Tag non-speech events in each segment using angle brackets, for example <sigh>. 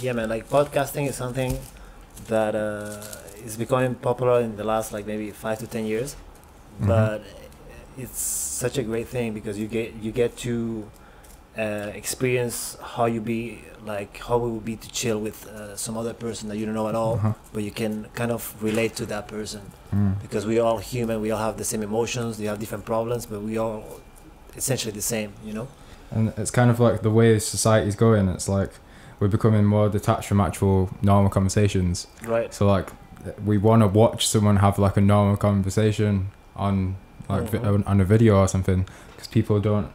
yeah, man. Like podcasting is something that uh, is becoming popular in the last like maybe five to ten years, Mhm. but it's such a great thing because you get you get to uh, experience how you be like how it would be to chill with uh, some other person that you don't know at all, Uh-huh. but you can kind of relate to that person Mm. because we're all human. We all have the same emotions. We have different problems, but we all essentially the same. You know. And it's kind of like the way society's going. It's like we're becoming more detached from actual normal conversations. Right. So like we want to watch someone have like a normal conversation on like vi- Mhm. on- a video or something because people don't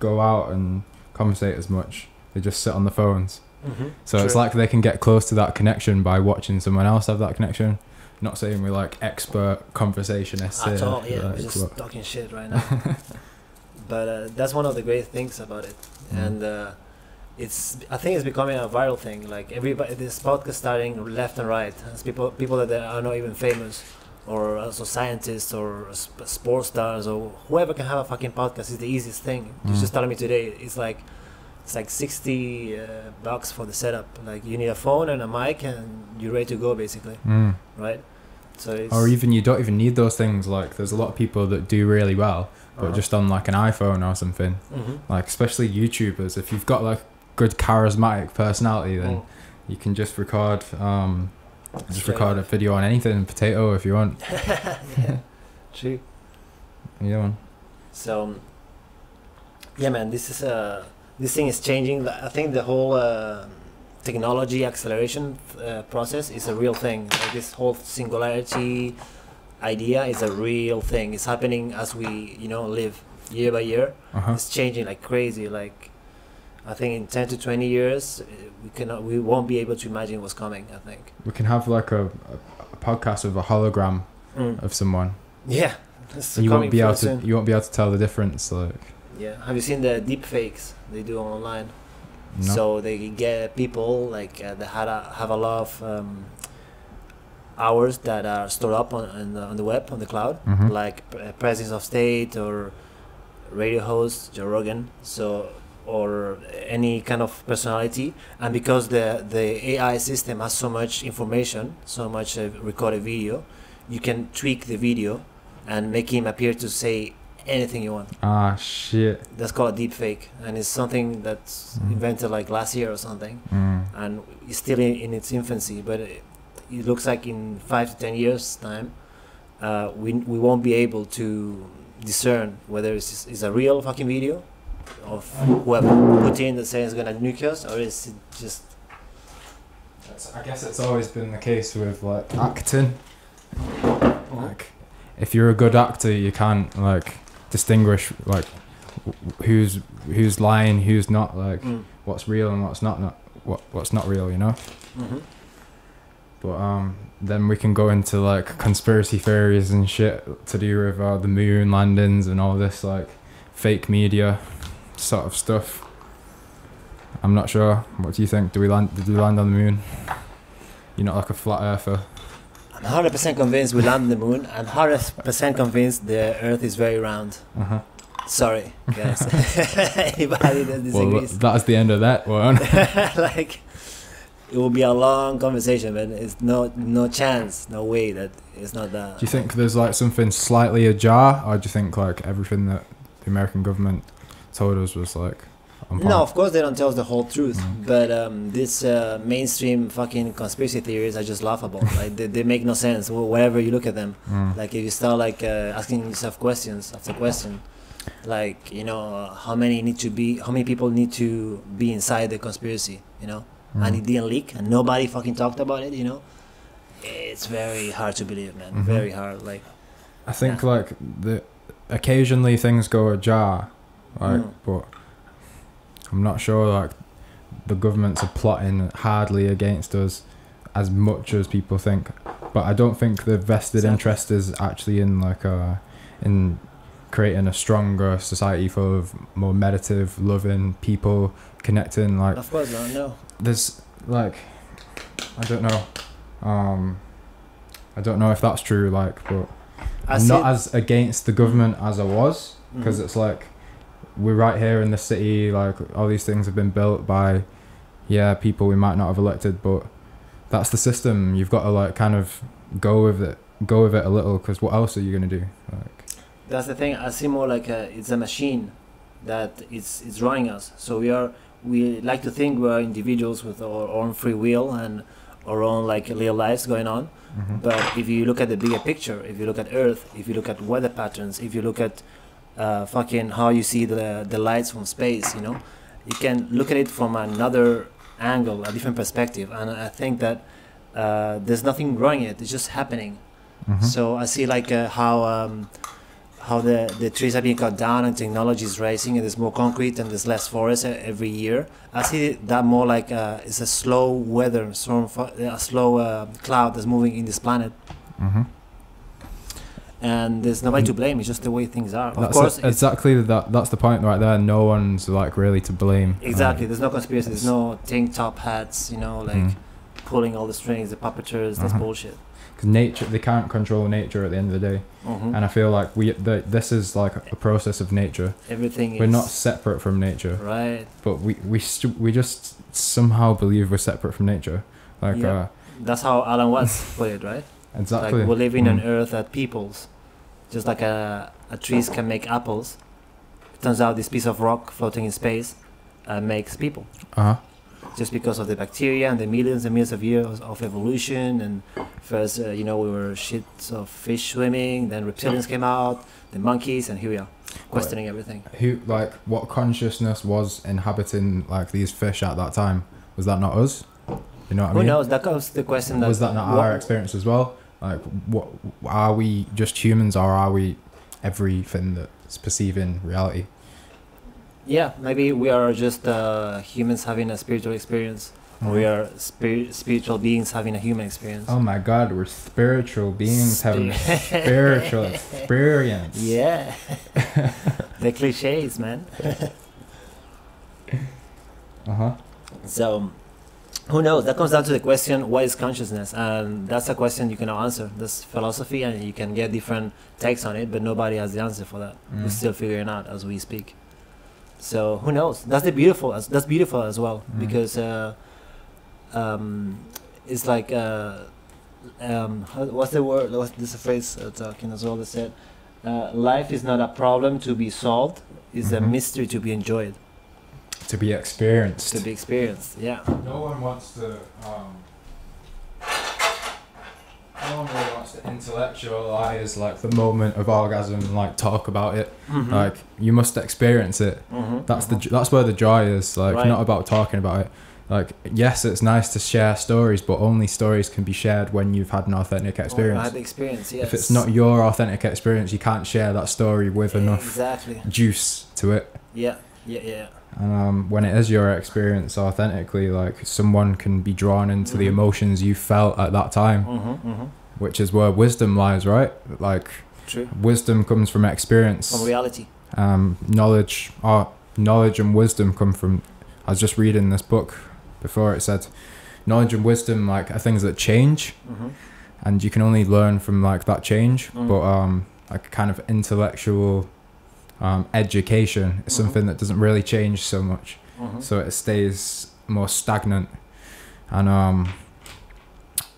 go out and conversate as much. They just sit on the phones. Mm-hmm. So it's like they can get close to that connection by watching someone else have that connection. Not saying we're like expert conversationists At here, all, yeah, like, we're just but- talking shit right now. <laughs> but uh, that's one of the great things about it, Mm. and uh, it's I think it's becoming a viral thing. Like everybody, this podcast starting left and right. As people people that are not even famous, or also scientists or sp- sports stars or whoever can have a fucking podcast is the easiest thing. You Mm. just telling me today, it's like. It's like sixty uh, bucks for the setup. Like you need a phone and a mic, and you're ready to go, basically, Mm. right? So it's Or even you don't even need those things. Like there's a lot of people that do really well, but Uh-huh. just on like an iPhone or something. Mhm. Like especially YouTubers, if you've got like good charismatic personality, then Mm. you can just record um just Straight record a video on anything, potato if you want. <laughs> yeah, true. Yeah, man. So, um, yeah, man, this is uh, this thing is changing. I think the whole uh, technology acceleration uh, process is a real thing. Like this whole singularity idea is a real thing. It's happening as we, you know, live year by year. Uh huh. It's changing like crazy. Like, I think in ten to twenty years, uh, we cannot, we won't be able to imagine what's coming. I think. We can have like a, a, podcast with a hologram Mm. of someone. Yeah. <laughs> You won't be able very to you won't be able to tell the difference. Like Yeah. Have you seen the deep fakes they do online? no. So they get people like uh, that had a, have a lot of um, hours that are stored up on, on, the, on the web on the cloud, Mhm. like uh, presidents of state or radio host Joe Rogan. So or any kind of personality, and because the the AI system has so much information, so much uh, recorded video, you can tweak the video and make him appear to say anything you want. ah shit. That's called deep fake, and it's something that's Mm. invented like last year or something, Mm. and it's still in, in its infancy. But it, it looks like in five to ten years' time, uh, we we won't be able to discern whether it's, it's a real fucking video of whoever Putin that says is gonna nuke us, or is it just That's, I guess it's always been the case with like acting. Like, if you're a good actor, you can't like distinguish like who's who's lying, who's not. Like, Mm. what's real and what's not. Not what what's not real. You know. Mhm. But um, then we can go into like conspiracy theories and shit to do with uh, the moon landings and all this like fake media sort of stuff. I'm not sure. What do you think? Do we land? Did we land on the moon? You're not like a flat earther. I'm hundred percent convinced we land on the moon. I'm hundred percent convinced the Earth is very round. Uh-huh. Sorry, guys. <laughs> Anybody that Well, disagrees. that's the end of that one. <laughs> like it will be a long conversation, but it's no no chance, no way that it's not that. do you think there's like something slightly ajar, or do you think like everything that the American government told us was like? No, of course they don't tell us the whole truth, Mm. but um, this uh, mainstream fucking conspiracy theories are just laughable. <laughs> like they, they make no sense. wh- Wherever you look at them, Mm. like if you start like uh, asking yourself questions after question, like you know uh, how many need to be, how many people need to be inside the conspiracy, you know, and Mm. it didn't leak and nobody fucking talked about it, you know. It's very hard to believe, man. Mhm. Very hard. Like I think like the occasionally things go ajar, like Mm. but I'm not sure like the governments are plotting hardly against us as much as people think. But I don't think the vested Exactly. interest is actually in like uh in creating a stronger society full of more meditative, loving people connecting like of course, no, no. there's like I don't know. Um I don't know if that's true like but I I'm not as against the government as I was because Mhm. it's like we're right here in the city like all these things have been built by yeah, people we might not have elected, but that's the system. You've got to like kind of go with it, go with it a little, because what else are you gonna do? Like, That's the thing. I see more like a, it's a machine that it's it's running us. So we are we like to think we are individuals with our own free will and our own like little lives going on. mhm. But if you look at the bigger picture, if you look at Earth, if you look at weather patterns, if you look at uh, fucking how you see the the lights from space, you know, you can look at it from another angle, a different perspective, and I think that uh, there's nothing wrong in it. It's just happening. Mhm. So I see like uh, how um, how the, the trees are being cut down and technology is rising and there's more concrete and there's less forest every year. I see that more like uh, it's a slow weather, storm, a slow uh, cloud that's moving in this planet, Mhm. And there's nobody to blame. It's just the way things are. Of That's course, it's- exactly that. That's the point right there. No one's like really to blame. exactly. There's no conspiracy. There's no tank top hats. You know, like Mhm. pulling all the strings, the puppeteers. That's Uh-huh. bullshit. 'cause nature, they can't control nature at the end of the day, hmm and I feel like we, the, this is like a process of nature. Everything We're not separate from nature, right. but we we st- we just somehow believe we're separate from nature. Like Yeah. uh, That's how Alan Watts put it, right? <laughs> exactly. Like we're living on Mm. Earth at peoples, just like a, a trees can make apples. It turns out this piece of rock floating in space uh, makes people, Uh-huh. just because of the bacteria and the millions and millions of years of evolution. And first, uh, you know, we were shits of fish swimming. Then reptilians came out, the monkeys, and here we are, questioning everything. Who like what consciousness was inhabiting like these fish at that time? Was that not us? You know what I Who mean? knows? That was the question that was that not what- our experience as well? Like, what are we just humans, or are we everything that's perceiving reality? Yeah, maybe we are just uh, humans having a spiritual experience. or We are spir- spiritual beings having a human experience. Oh my God, we're spiritual beings having a <laughs> spiritual experience. Yeah. <laughs> the cliches, man. Uh huh. So, who knows? That comes down to the question what is consciousness? And that's a question you cannot answer. That's philosophy, and you can get different takes on it, but nobody has the answer for that. We're Mm. still figuring out as we speak. So, who knows? That's the beautiful. That's beautiful as well Mm. because uh, um, it's like. Uh, um, how- what's the word? What's this phrase uh, talking as well? That said, uh, life is not a problem to be solved; it's a Mhm. mystery to be enjoyed, To be experienced. to be experienced. Yeah. No one wants to. Um, no one really wants to intellectualize like the moment of orgasm, and, like talk about it. Mhm. Like you must experience it. Mhm, That's the mhm. j- that's where the joy is. Like Right. not about talking about it. Like yes, it's nice to share stories, but only stories can be shared when you've had an authentic Oh, I experience. had the experience. Yes. If it's not your authentic experience, you can't share that story with enough Exactly. juice to it. Yeah. Yeah. Yeah. And um, when it is your experience authentically, like someone can be drawn into the Mhm. emotions you felt at that time, Mm-hmm, mm-hmm. which is where wisdom lies, right? Like True. wisdom comes from experience. From reality. um, knowledge, or knowledge and wisdom come from. I was just reading this book before. It said, knowledge and wisdom like are things that change, Mm-hmm. and you can only learn from like that change. Mm. But um, like kind of intellectual um, education is Mhm. something that doesn't really change so much. Mm-hmm. So it stays more stagnant, and um,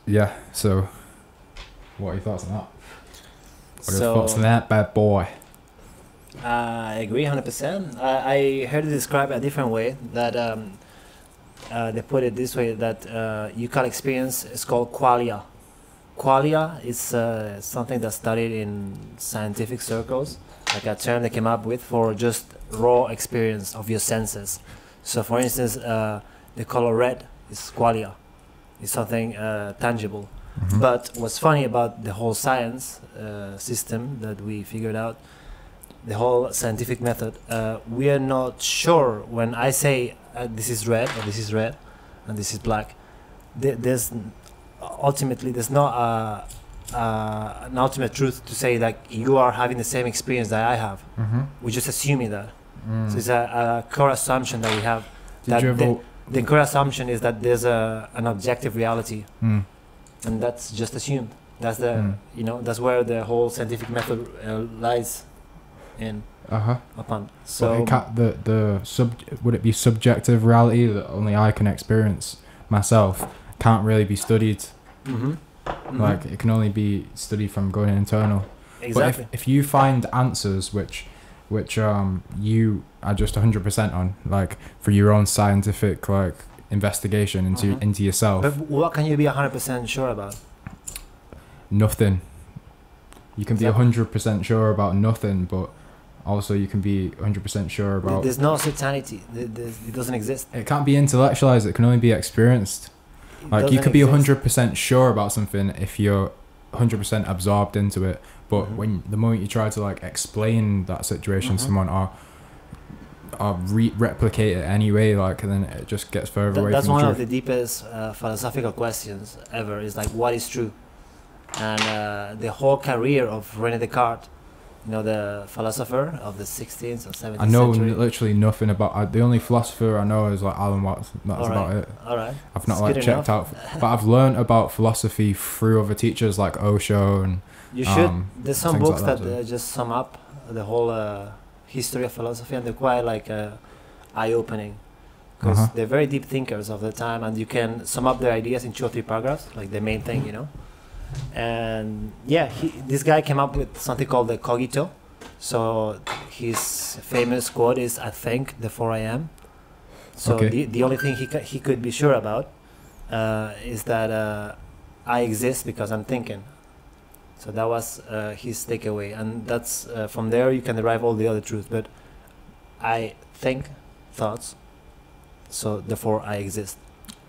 yeah. So, what are your thoughts on that? What are your thoughts on that, bad boy? I agree 100%. I, I heard it described a different way that um, uh, they put it this way that uh, you can experience is called qualia. Qualia is uh, something that's studied in scientific circles, like a term they came up with for just raw experience of your senses. So, for instance, uh, the color red is qualia, it's something uh, tangible. Mhm. But what's funny about the whole science uh, system that we figured out, the whole scientific method, uh, we are not sure when I say uh, this is red or this is red and this is black. There, there's ultimately there's not a, uh, an ultimate truth to say that you are having the same experience that I have. Mhm. We're just assuming that. Mm. So it's a, a core assumption that we have. Did that you the-? The core assumption is that there's a, an objective reality Mm. and that's just assumed. That's the Mm. you know that's where the whole scientific method uh, lies. in Uh huh. upon. So ca the the sub would it be subjective reality that only I can experience myself can't really be studied. Mhm. Mhm. Like it can only be studied from going internal. exactly. But if, if you find answers which which um you are just 100% on like for your own scientific like investigation into Mhm. into yourself but what can you be hundred percent sure about? nothing you can be Exactly. 100% sure about nothing but also you can be 100% sure about There's no certainty. It doesn't exist. it can't be intellectualized it can only be experienced like you could be exist. 100% sure about something if you're 100% absorbed into it but Mhm. when the moment you try to like explain that situation to Mhm. someone or or re- replicate it anyway like then it just gets further Th- away that's from one the of the deepest uh, philosophical questions ever. Is like, what is true? And uh, the whole career of René Descartes, you know, the philosopher of the 16th or 17th I know century. literally nothing about I, the only philosopher I know is like Alan Watts that's Alright. about it All right. I've not It's like checked enough. out <laughs> but I've learned about philosophy through other teachers like Osho and You should. um, There's some books like that, that, uh, just sum up the whole uh, history of philosophy, and they're quite like uh, eye-opening because Uh-huh. they're very deep thinkers of the time, and you can sum up their ideas in two or three paragraphs, like the main thing, you know. And yeah, he, this guy came up with something called the cogito. So his famous quote is, "I think, therefore I am." So Okay. the, the only thing he he could be sure about uh, is that uh, I exist because I'm thinking. So that was uh, his takeaway, and that's uh, from there you can derive all the other truths. But I think thoughts, so therefore I exist.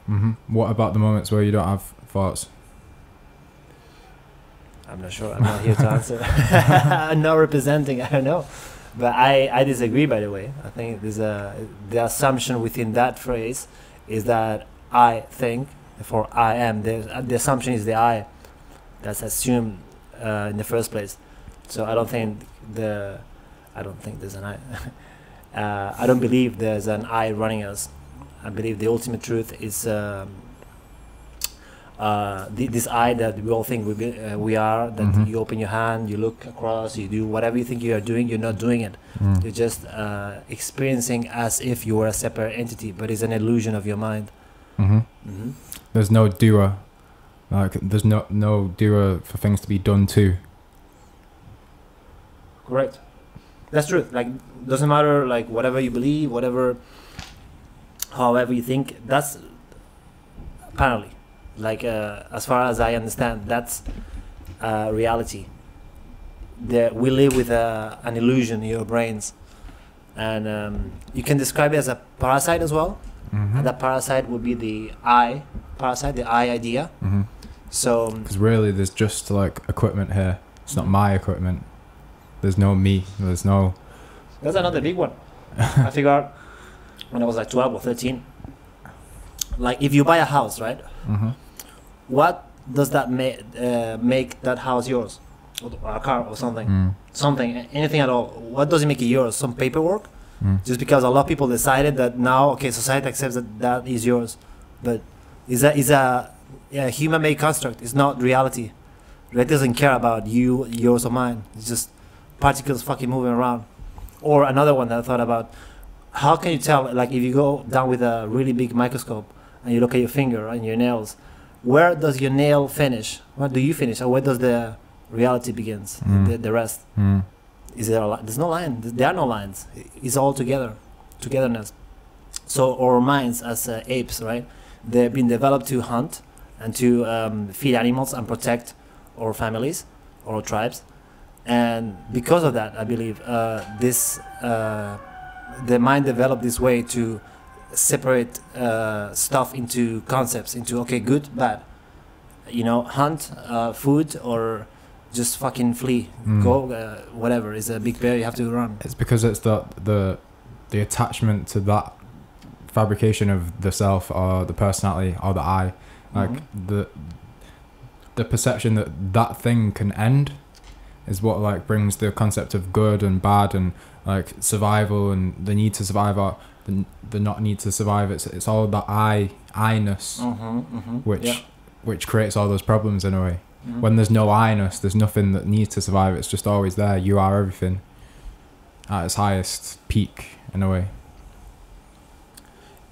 hmm what about the moments where you don't have thoughts I'm not sure. I'm not here to answer. <laughs> I'm not representing. I don't know, but I I disagree. By the way, I think there's a the assumption within that phrase is that I think, therefore I am. The the assumption is the I that's assumed uh, in the first place. So I don't think the I don't think there's an I. <laughs> uh, I don't believe there's an I running us. I believe the ultimate truth is. Um, uh, thi- this I that we all think we be, uh, we are. That Mhm. you open your hand, you look across, you do whatever you think you are doing. You're not doing it. Mm. You're just uh, experiencing as if you were a separate entity, but it's an illusion of your mind. hmm Mm-hmm. there's no doer like there's no no doer for things to be done to Correct. That's true. Like doesn't matter like whatever you believe, whatever, however you think. That's apparently like uh, as far as I understand, that's uh, reality. That we live with uh, an illusion in your brains, and um, you can describe it as a parasite as well. mm-hmm. And that parasite would be the I parasite, the I idea. hmm So um, Because really, there's just like equipment here. It's not my equipment. There's no me. There's no. That's another big one. <laughs> I figured out when I was like 12 or 13. Like, if you buy a house, right? hmm What does that ma- uh, make that house yours? Or a car or something. Mm. Something, anything at all. What does it make it yours? Some paperwork? Mm. Just because a lot of people decided that now, okay, society accepts that that is yours. But is a, is a, a human made construct. It's not reality. Reality doesn't care about you, yours, or mine. It's just particles fucking moving around. Or another one that I thought about how can you tell, like, if you go down with a really big microscope and you look at your finger and your nails, where does your nail finish? Where do you finish? Or where does the reality begins? Mm. The, the rest? Mm. Is there a li- There's no line. There are no lines. It's all together, togetherness. So our minds as uh, apes, right? They've been developed to hunt and to um, feed animals and protect our families, our tribes, and because of that, I believe uh, this uh, the mind developed this way to separate uh, stuff into concepts, into okay, good, bad. You know, hunt, uh, food, or just fucking flee Mm. go uh, whatever is a big bear you have to run It's because it's the the the attachment to that fabrication of the self or the personality or the I, like Mhm. the the perception that that thing can end, is what like brings the concept of good and bad and like survival and the need to survive or the, the not need to survive. It's it's all the I I-ness mm-hmm, mm-hmm. which yeah. which creates all those problems in a way. Mhm. When there's no I-ness, there's nothing that needs to survive. It's just always there. You are everything. at its highest peak in a way.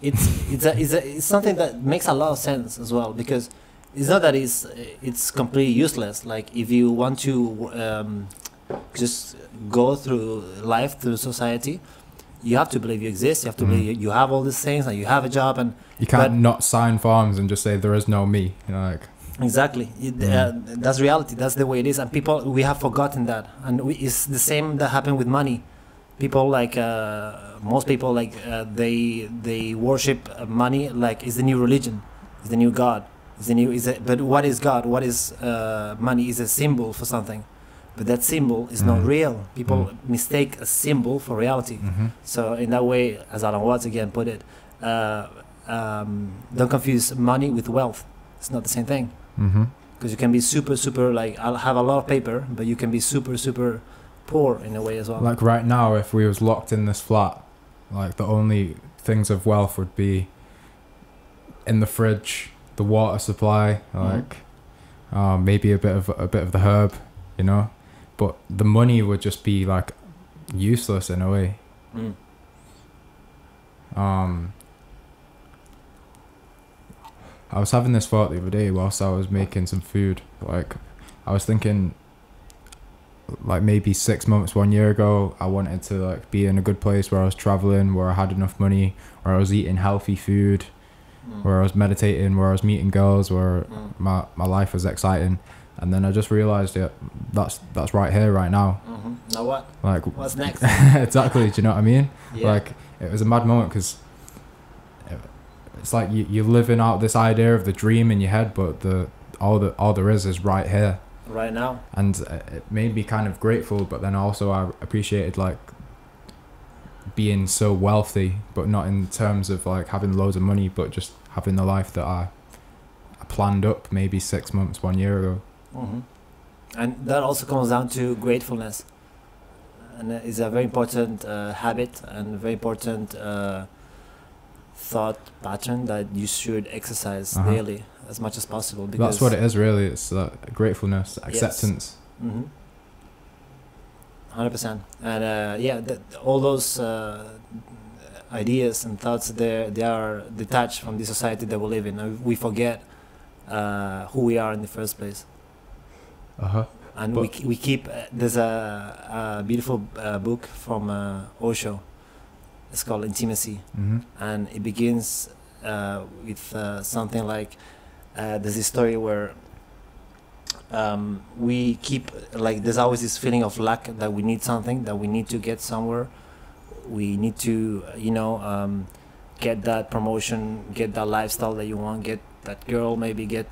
it's it's a, it's, a, it's something that makes a lot of sense as well because it's not that it's it's completely useless. Like if you want to um, just go through life through society, you have to believe you exist. You have to Mhm. believe you have all these things and you have a job and You can't not sign forms and just say there is no me. You know, like Exactly. It, Mm. uh, that's reality. That's the way it is. And people, we have forgotten that. And we, it's the same that happened with money. People like uh, most people like uh, they they worship money like it's the new religion, it's the new god, it's the new. Is it? But what is God? What is uh, money? Is a symbol for something, but that symbol is not Mhm. real. People Mm. mistake a symbol for reality. mhm. So in that way, as Alan Watts again put it, uh, um, don't confuse money with wealth. It's not the same thing Mm-hmm. because you can be super super like I'll have a lot of paper, but you can be super super poor in a way as well. Like right now, if we was locked in this flat, like the only things of wealth would be in the fridge, the water supply, like uh, maybe a bit of a bit of the herb, you know. But the money would just be like useless in a way. Mm. Um, I was having this thought the other day whilst I was making some food. Like, I was thinking, like maybe six months, one year ago, I wanted to like be in a good place where I was traveling, where I had enough money, where I was eating healthy food, Mm. where I was meditating, where I was meeting girls, where Mm. my my life was exciting. And then I just realized that that's that's right here, right now. Mhm. Now what? Like, What's next? <laughs> exactly. Do you know what I mean? Yeah. Like it was a mad moment because it's like you you're living out this idea of the dream in your head, but the all the all there is is right here, right now. and uh, it made me kind of grateful. But then also I appreciated like being so wealthy, but not in terms of like having loads of money, but just having the life that I, I planned up maybe six months, one year ago. Hmm And that also comes down to gratefulness, and it's a very important uh, habit and a very important uh, thought pattern that you should exercise Uh-huh. daily as much as possible. Because That's what it is, really. It's uh, gratefulness, acceptance. Mm-hmm. Hundred percent, and uh, yeah, all those uh, ideas and thoughts they they are detached from the society that we live in. We forget uh, who we are in the first place, Uh huh. and we But- ke- we keep. Uh, there's a, a beautiful uh, book from uh, Osho. It's called Intimacy, Mm-hmm. and it begins uh, with uh, something like uh, there's this story where um, we keep like there's always this feeling of lack that we need something that we need to get somewhere we need to you know um, get that promotion get that lifestyle that you want get that girl maybe get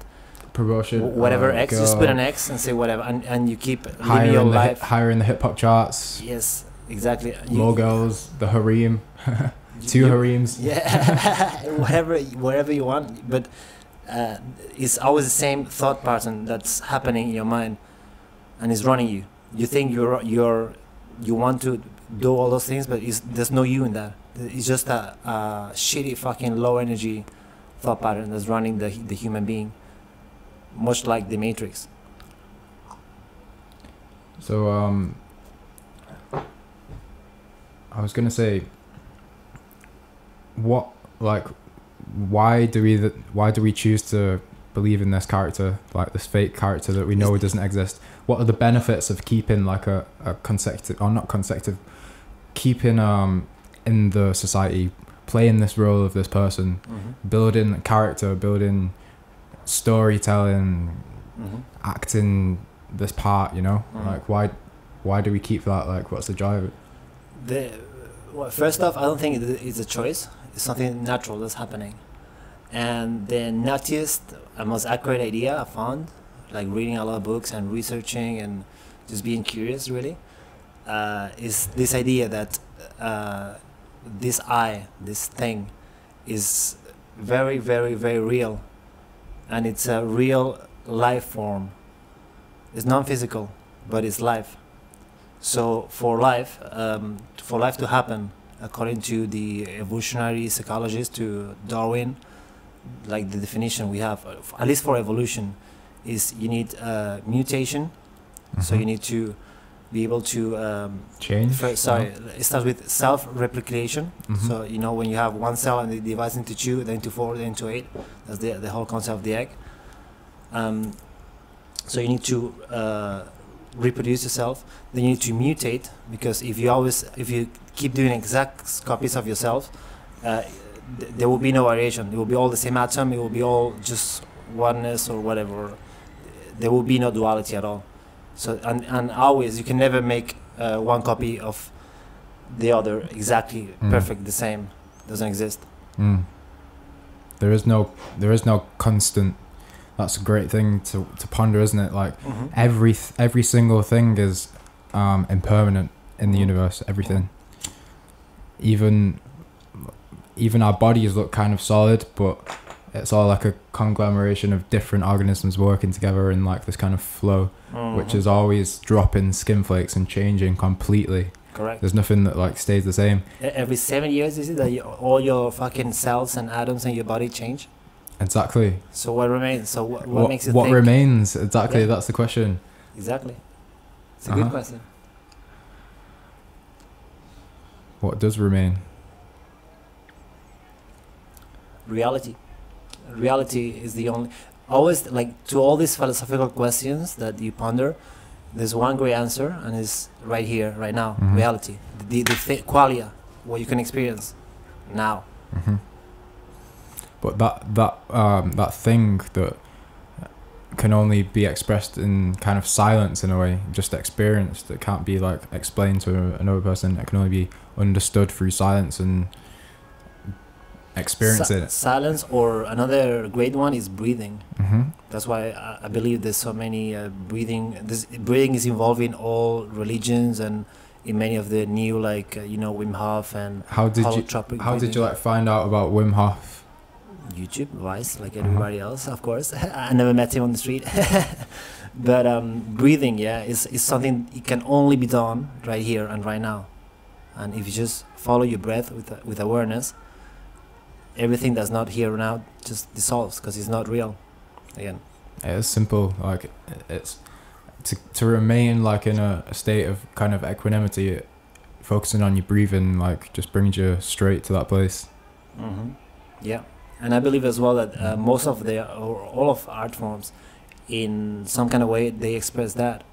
Promotion. whatever uh, X just put an X and say whatever and, and you keep living higher your in the life hip, higher in the hip hop charts. yes exactly You- More girls, the harem, <laughs> two you- harems. <laughs> yeah <laughs> whatever whatever you want but uh, it's always the same thought pattern that's happening in your mind and it's running you you think you're you're you want to do all those things but there's no you in that it's just a, a shitty fucking low energy thought pattern that's running the, the human being much like the matrix So um, I was gonna say, what like, why do we why do we choose to believe in this character, like this fake character that we know doesn't exist? What are the benefits of keeping like a, a consecutive or not consecutive, keeping um in the society, playing this role of this person, mm-hmm. building character, building storytelling, Mm-hmm. acting this part, you know? Mhm. Like why why do we keep that? Like what's the drive? The well, first off, I don't think it's a choice. It's something natural that's happening. And the nuttiest and most accurate idea I found, like reading a lot of books and researching and just being curious, really, uh, is this idea that uh, this I, this thing, is very, very, very real, and it's a real life form. It's non-physical, but it's life. So for life, um, for life to happen, according to the evolutionary psychologist, to Darwin, like the definition we have, at least for evolution, is you need uh, mutation. So Mhm. you need to be able to um, Change. First, sorry, it starts with self-replication. Mhm. So you know when you have one cell and it divides into two, then into four, then into eight. That's the the whole concept of the egg. Um, so you need to uh, reproduce yourself. Then you need to mutate because if you always if you keep doing exact copies of yourself, uh, th- there will be no variation. It will be all the same atom. It will be all just oneness or whatever. There will be no duality at all. So and and always you can never make uh, one copy of the other exactly Mm. perfect the same doesn't exist Mm. There is no there is no constant. That's a great thing to, to ponder, isn't it? Like every th- every single thing is um, impermanent in the universe. Everything, even even our bodies look kind of solid, but it's all like a conglomeration of different organisms working together in like this kind of flow, which Mhm. is always dropping skin flakes and changing completely. correct There's nothing that like stays the same. Every seven years is it that you, all your fucking cells and atoms in your body change Exactly. so what remains so what, what, What, makes you what think remains? Exactly. Yeah. That's the question. exactly it's a Uh-huh. good question What does remain? reality reality is the only always like to all these philosophical questions that you ponder there's one great answer and it's right here right now Mhm. reality the, the th- qualia what you can experience now hmm But that that um, that thing that can only be expressed in kind of silence in a way, just experienced. It can't be like explained to another person. It can only be understood through silence and experiencing Si- it. silence or another great one is breathing hmm that's why I, I believe there's so many uh, breathing this breathing is involved in all religions and in many of the new like uh, you know Wim Hof and How did you How did you like find out about Wim Hof? YouTube, Vice, like Uh-huh. everybody else, of course. <laughs> I never met him on the street, <laughs> but um, breathing, yeah, is is something it can only be done right here and right now, and if you just follow your breath with with awareness, everything that's not here now just dissolves because it's not real. Again, It's simple. Like it's to to remain like in a, a state of kind of equanimity, focusing on your breathing, like just brings you straight to that place. hmm yeah, and I believe as well that uh, most of the or all of art forms, in some kind of way, they express that.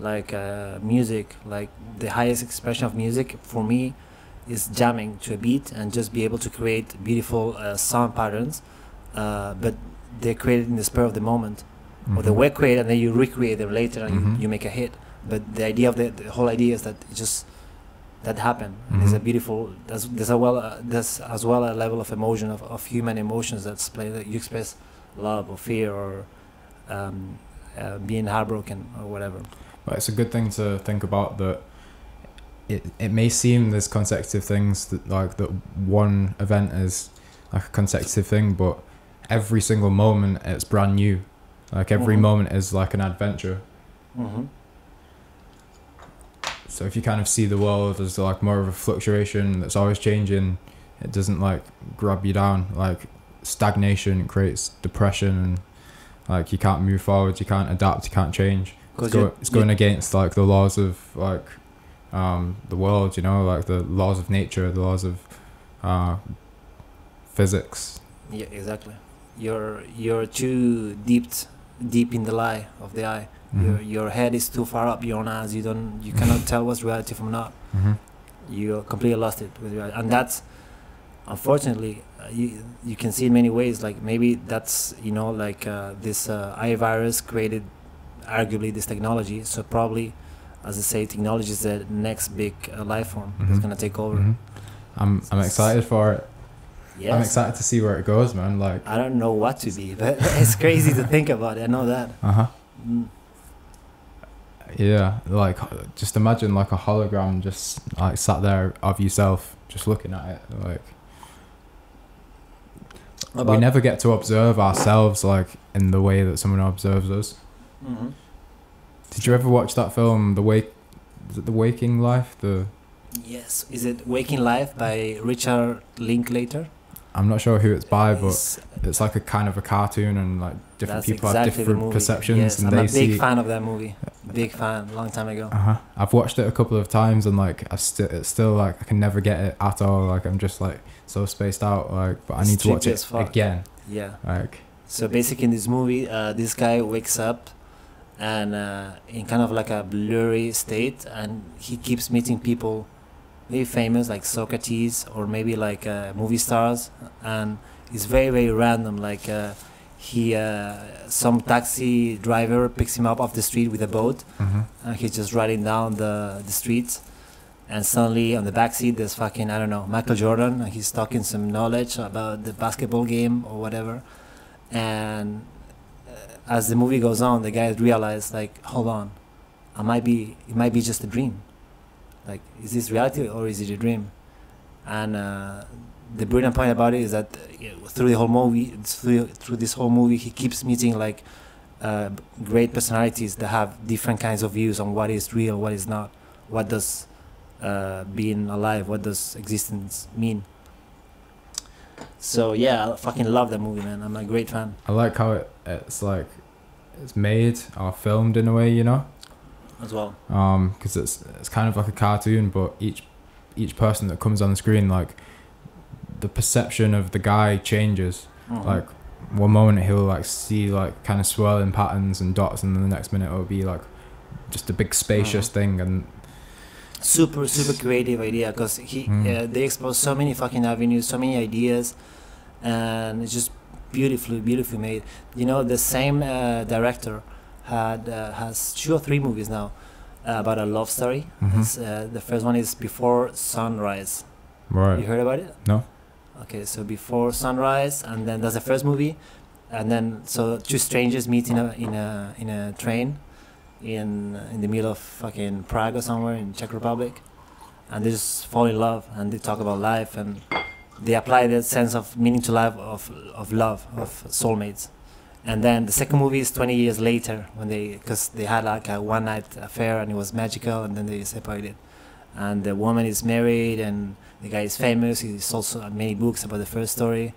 Like uh, music, like the highest expression of music for me is jamming to a beat and just be able to create beautiful uh, sound patterns, uh, but they're created in the spur of the moment, or they Mhm. were created and then you recreate them later and Mhm. you, you make a hit. But the idea of the, the whole idea is that it just that happened. And There's a beautiful. There's there's a well uh, there's as well a level of emotion of, of human emotions that's play that you express love or fear or um, uh, being heartbroken or whatever. But it's a good thing to think about that. It it may seem there's consecutive things that like that one event is like a consecutive thing, but every single moment it's brand new. Like every Mhm. moment is like an adventure. Mm-hmm. So if you kind of see the world as like more of a fluctuation that's always changing, it doesn't like grab you down. Like stagnation creates depression and like you can't move forward, you can't adapt, you can't change. It's, go, it's going against like the laws of like um, the world, you know, like the laws of nature, the laws of uh, physics. Yeah, exactly. You're you're too deep deep in the lie of the I. Your Mhm. your head is too far up your own eyes. You don't you cannot tell what's reality from not. Mhm. you completely lost it with reality. and that's unfortunately uh, you you can see in many ways like maybe that's you know like uh, this uh, I virus created arguably this technology so probably as I say technology is the next big uh, life form that's Mhm. gonna take over Mhm. I'm I'm excited for it. yes I'm excited to see where it goes, man. Like, I don't know what to be but <laughs> it's crazy to think about it I know that uh huh. mm. Yeah, like just imagine like a hologram just like sat there of yourself, just looking at it. Like we never get to observe ourselves like in the way that someone observes us. Mhm. Did you ever watch that film, The Wake, is it The Waking Life? The yes is it Waking Life by Richard Linklater I'm not sure who it's by, but It's- it's like a kind of a cartoon, and like different people exactly have different perceptions, Yes, and I'm they a big see. fan of that movie. Big fan, long time ago. Uh huh. I've watched it a couple of times, and like I still, it's still like I can never get it at all. Like I'm just like so spaced out. Like, but I It's need to watch it again. Yeah. Like, So basically, in this movie, uh, this guy wakes up and uh, in kind of like a blurry state, and he keeps meeting people, very famous like Socrates or maybe like uh, movie stars, and it's very very random. Like uh, he, uh, some taxi driver picks him up off the street with a boat, hmm and he's just riding down the the streets. And suddenly on the back seat there's fucking I don't know Michael Jordan and he's talking some knowledge about the basketball game or whatever, and as the movie goes on, the guys realize like, hold on, I might be it might be just a dream. Like, is this reality or is it a dream? And uh, the brilliant point about it is that through the whole movie, through through this whole movie, he keeps meeting like uh, great personalities that have different kinds of views on what is real, what is not, what does uh, being alive, what does existence mean. So yeah, I fucking love that movie, man. I'm a great fan I like how it, it's like it's made or filmed in a way, you know, as well. um, because it's it's kind of like a cartoon, but each each person that comes on the screen, like the perception of the guy changes. Mhm. Like one moment he'll like see like kind of swirling patterns and dots, and then the next minute it'll be like just a big spacious thing, and super super creative idea because he Mm. uh, they expose so many fucking avenues so many ideas and it's just beautifully beautifully made you know the same uh, director had uh, has two or three movies now uh, about a love story Mhm. It's, uh, the first one is before sunrise right. you heard about it No. okay so before sunrise and then that's the first movie and then so two strangers meet in a in a in a train in in the middle of fucking Prague or somewhere in Czech Republic and they just fall in love and they talk about life and they apply that sense of meaning to life of of love of soulmates. And then the second movie is 20 years later when they because they had like a one night affair and it was magical and then they separated. And the woman is married and the guy is famous he's also many books about the first story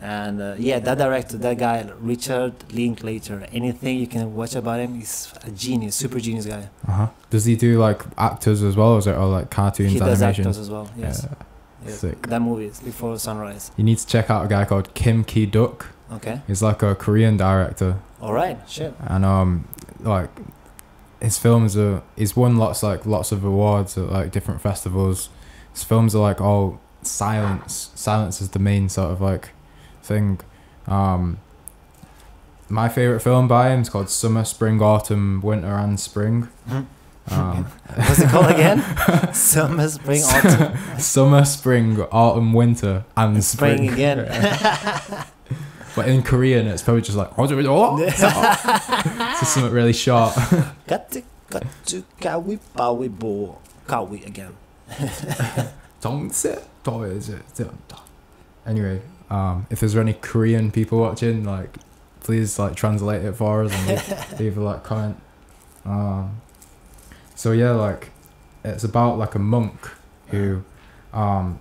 and uh, yeah that director that guy richard linklater anything you can watch about him he's a genius super genius guy Uh huh. Does he do like actors as well, or is it all like cartoons, he does animation? actors as well yes Yeah. Yes. sick. that movie is before sunrise You need to check out a guy called Kim Ki Duk. okay He's like a Korean director, all right shit and um, like his films are. He's won lots like lots of awards at like different festivals. His films are like all silence. Silence is the main sort of like thing. Um, my favorite film by him is called Summer, Spring, Autumn, Winter, and Spring. Um, <laughs> what's it called again <laughs> summer spring autumn Summer, spring, autumn, winter, and spring spring. again <laughs> But in Korean, it's probably just like it's just something really short. got to got to kawi bawi bo kawi again anyway, um, if there's any Korean people watching, like, please like translate it for us and leave, <laughs> leave a like comment. Um, so yeah, like, it's about like a monk who, um,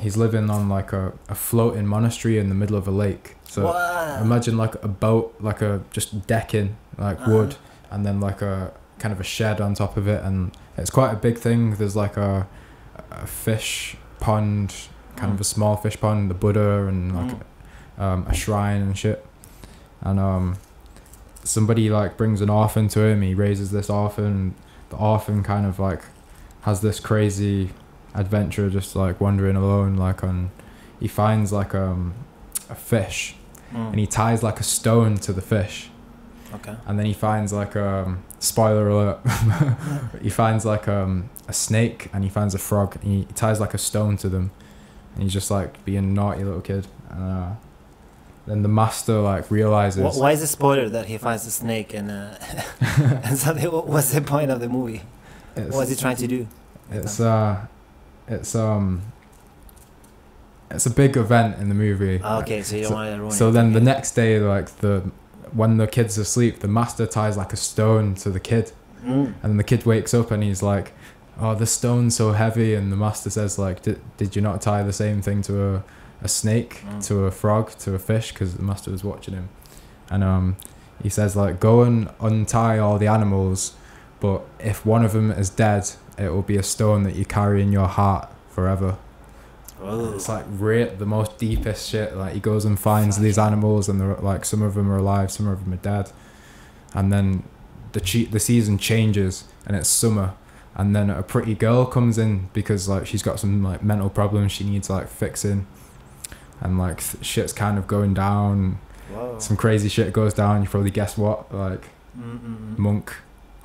he's living on like a, a floating monastery in the middle of a lake. So Wow. imagine like a boat, like a just decking, like Uh-huh. wood, and then like a kind of a shed on top of it, and it's quite a big thing. There's like a, a fish pond, kind of Mm. a small fish pond, the Buddha, and like Mm. um, a shrine and shit. And um, somebody like brings an orphan to him. He raises this orphan. The orphan kind of like has this crazy adventure, just like wandering alone. Like on, he finds like um, a fish, Mm. and he ties like a stone to the fish. okay And then he finds like um, spoiler alert. <laughs> he finds like um, a snake, and he finds a frog. And he ties like a stone to them, and he's just like being a naughty little kid. And, uh, then the master like realizes. Wh- why is it spoiler that he finds the snake and uh, <laughs> and something? what- What's the point of the movie? It's, What is he trying to do? It's uh, it's um, it's a big event in the movie. Ah, okay, so you don't So- want to ruin it. So it. then the next day, like the when the kid's asleep, the master ties like a stone to the kid, Mm. and then the kid wakes up and he's like, "Oh, the stone's so heavy," and the master says like, "Did did you not tie the same thing to a a snake Mm. to a frog to a fish because the master was watching him, and um, he says like go and untie all the animals, but if one of them is dead, it will be a stone that you carry in your heart forever. It's like the most deepest shit. Like he goes and finds these animals, and they're like some of them are alive, some of them are dead, and then the che- the season changes and it's summer, and then a pretty girl comes in because like she's got some like mental problems she needs like fixing, and like shit's kind of going down. Whoa. Some crazy shit goes down. You probably guess what? Like Mm-mm-mm. monk,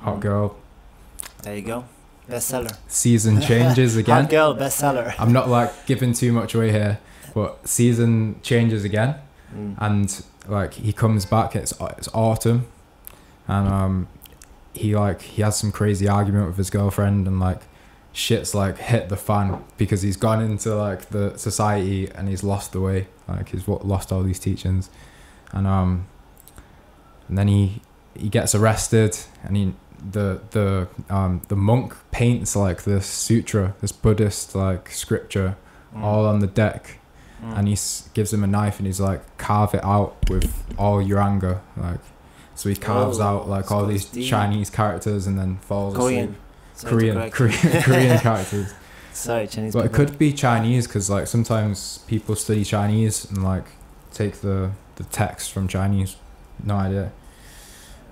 hot Mm. girl. There you go. Bestseller. <laughs> Season changes <laughs> again. Hot girl bestseller. <laughs> I'm not like giving too much away here, but season changes again. Mm. and like he comes back it's it's autumn and um he like he has some crazy argument with his girlfriend and like shit's like hit the fan because he's gone into like the society and he's lost the way like he's what lost all these teachings and um and then he he gets arrested and he the the um the monk paints like this sutra this buddhist like scripture Mm. all on the deck Mm. and he s- gives him a knife and he's like carve it out with all your anger like so he carves Oh, out like all these deep. chinese characters and then falls Korean. asleep korean korean, korean <laughs> characters Sorry, Chinese. but it could be chinese because like sometimes people study chinese and like take the the text from chinese no idea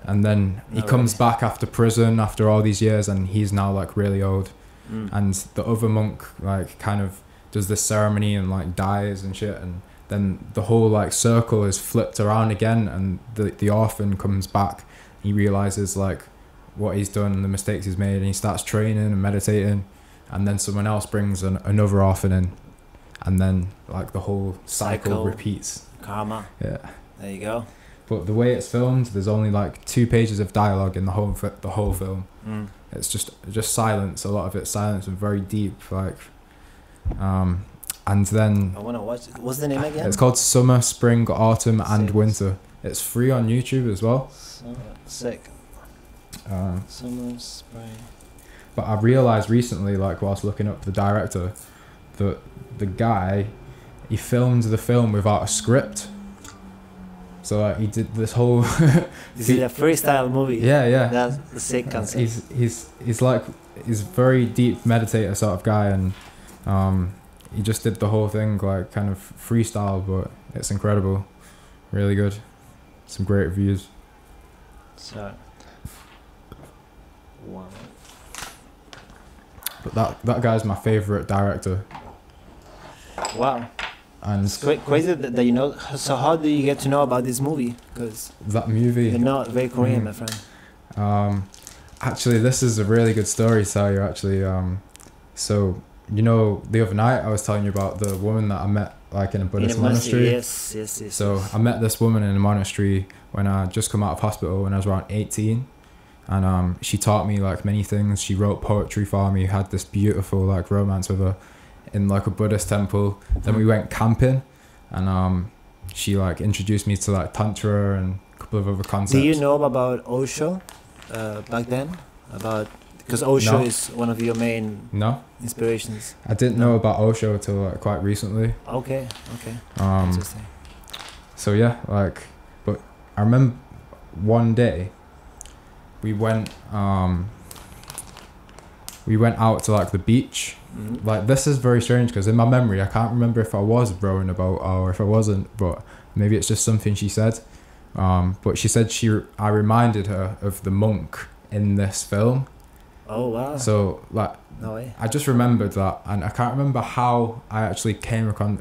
and then he No comes really. back after prison after all these years and he's now like really old Mm. and the other monk like kind of does this ceremony and like dies and shit and then the whole like circle is flipped around again and the the orphan comes back he realizes like what he's done and the mistakes he's made and he starts training and meditating and then someone else brings an, another orphan in and then like the whole cycle, Cycle. repeats Karma. yeah There you go. but the way it's filmed there's only like two pages of dialogue in the whole the whole film Mm. it's just just silence a lot of it's silence and very deep like um and then I want to watch it. What's the name again? it's called summer spring autumn and winter it's free on youtube as well sick. um, Summer, spring. but i realized recently like whilst looking up the director that the guy he filmed the film without a script so like, he did this whole This <laughs> is a freestyle movie. yeah yeah That's the sick concept. he's he's he's like he's very deep meditator sort of guy and um he just did the whole thing like kind of freestyle but it's incredible really good some great reviews So. Wow. but that that guy's my favorite director Wow. and It's cra- crazy that, that you know. So how do you get to know about this movie? Because that movie you're not very Korean, Mhm. my friend. Um, actually, this is a really good story, Sawyer. Actually, um, so you know, the other night I was telling you about the woman that I met, like in a Buddhist In a monastery. Yes, yes, yes. So yes. I met this woman in a monastery when I just come out of hospital when I was around eighteen, and um, she taught me like many things. She wrote poetry for me. Had this beautiful like romance with her in like a Buddhist temple. Then we went camping, and um, she like introduced me to like tantra and a couple of other concepts. Do you know about Osho uh, back then? About because Osho No. is one of your main No. inspirations. I didn't know about Osho until like quite recently. Okay, okay, Um, interesting. so yeah, like, but I remember one day we went, um, we went out to like the beach. Mhm. Like this is very strange because in my memory I can't remember if I was rowing about or if I wasn't, but maybe it's just something she said. Um, but she said she, I reminded her of the monk in this film. Oh wow! So like no way. I just remembered that, and I can't remember how I actually came across,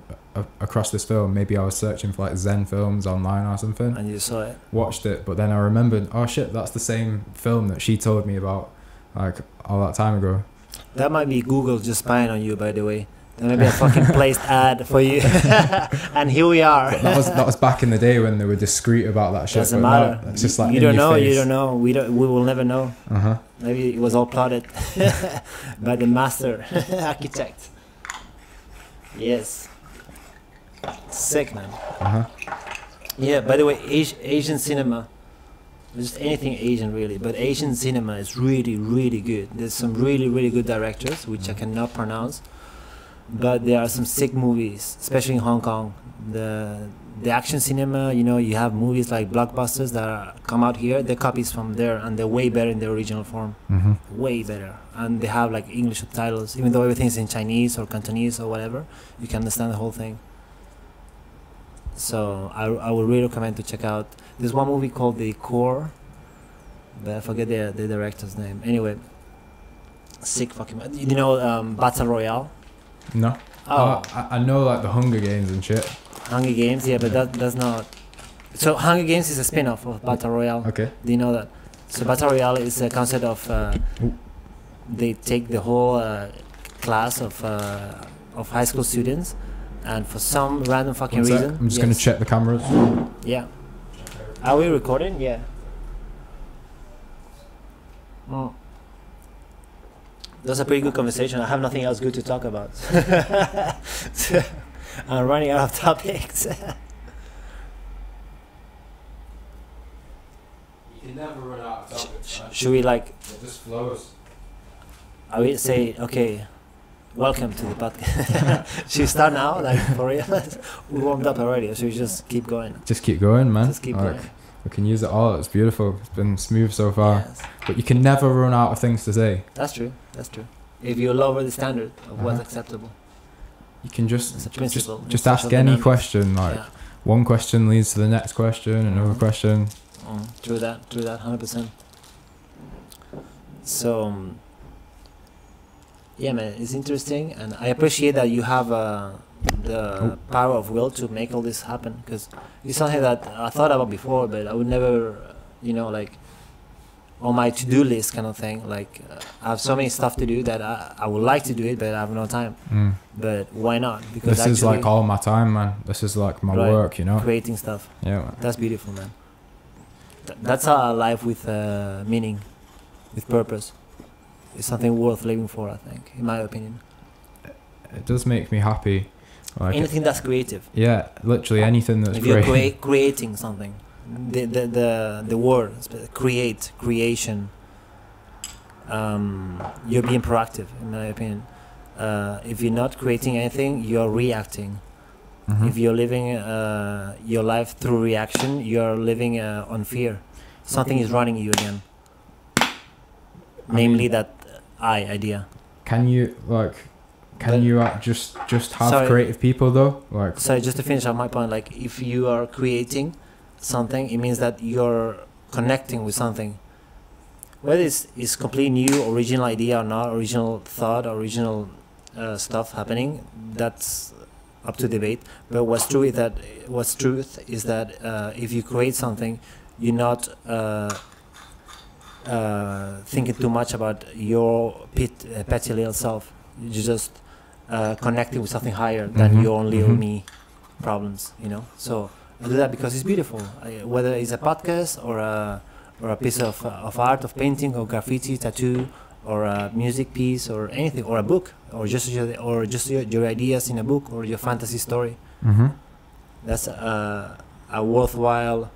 across this film. Maybe I was searching for like Zen films online or something. And you saw it. Watched it, but then I remembered, oh shit, that's the same film that she told me about, like all that time ago. That might be Google just spying on you, by the way. That might be a fucking placed ad for you. <laughs> and here we are. That was that was back in the day when they were discreet about that shit. Doesn't but now matter. It's just like you don't your know. You don't know. We don't. We will never know. Uh huh. Maybe it was all plotted <laughs> by the master <laughs> architect. Yes. Sick man. Uh huh. Yeah. By the way, Asian cinema, just anything Asian really, but Asian cinema is really, really good. There's some really, really good directors which I cannot pronounce, but there are some sick movies, especially in Hong Kong. The the action cinema, you know, you have movies like blockbusters that are, come out here. They're copies from there, and they're way better in the original form. mm-hmm. Way better, and they have like English subtitles, even though everything's in Chinese or Cantonese or whatever. You can understand the whole thing. So I I would really recommend to check out. There's one movie called The Core, but I forget the the director's name. Anyway, sick fucking. You know, um, Battle Royale. No. Oh, I, I know like the Hunger Games and shit. Hunger Games, yeah, but that that's not. So Hunger Games is a spin-off of Battle Royale. Okay. Do you know that? So Battle Royale is a concept of uh, they take the whole uh, class of uh, of high school students, and for some random fucking One sec, reason, I'm just gonna check the cameras. Yeah. Are we recording? Yeah. Mm. That's a pretty good conversation. I have nothing else good to talk about. So, <laughs> I'm running out of topics. You can never run out of Sh- should we like? It just flows. I will say okay. Welcome to the podcast. <laughs> should we start now? Like for real? <laughs> we warmed up already. Should we just keep going? Just keep going, man. Just keep Like, going. We can use it all. It's beautiful. It's been smooth so far. Yes. But you can never run out of things to say. That's true. That's true. If you lower the standard of what's Uh-huh. acceptable, You can just just, just ask any question. Like Yeah. one question leads to the next question, another Mhm. question. Mm, true that, true that, hundred percent. So, um, yeah, man, it's interesting, and I appreciate that you have uh, the power of will to make all this happen. Because it's something that I thought about before, but I would never, you know, like on my to-do list kind of thing. Like uh, I have so many stuff to do that I, I would like to do it, but I have no time. Mm. But why not? Because This is like all my time, man. This is like my Right. work, you know. creating stuff. Yeah. man. That's beautiful, man. Th- that's a life with uh, meaning, with purpose. It's something worth living for, I think, in my opinion. It does make me happy. Like Anything that's creative. yeah, literally anything that's if you're crea- creating something, the the the, the word create creation. Um, you're being proactive, in my opinion. Uh, if you're not creating anything, you're reacting. Mhm. If you're living uh, your life through reaction, you're living uh, on fear. Something is running you again. I Namely, mean- that I idea. Can you like? Can you uh, just just have Sorry. creative people though? Like So just to finish off my point, like if you are creating something, it means that you're connecting with something. Whether it's, it's completely new, original idea or not, original thought, original uh, stuff happening, that's up to debate. But what's true is that what's truth is that uh, if you create something, you're not uh, uh, thinking too much about your pit, uh, petty little self. You're just uh, connecting with something higher than Mhm, your own little mhm. me problems. You know, so I do that because it's beautiful. I, whether it's a podcast or a or a piece of uh, of art, of painting, or graffiti, tattoo, or a music piece, or anything, or a book, or just your, or just your, your ideas in a book, or your fantasy story. hmm That's uh, a worthwhile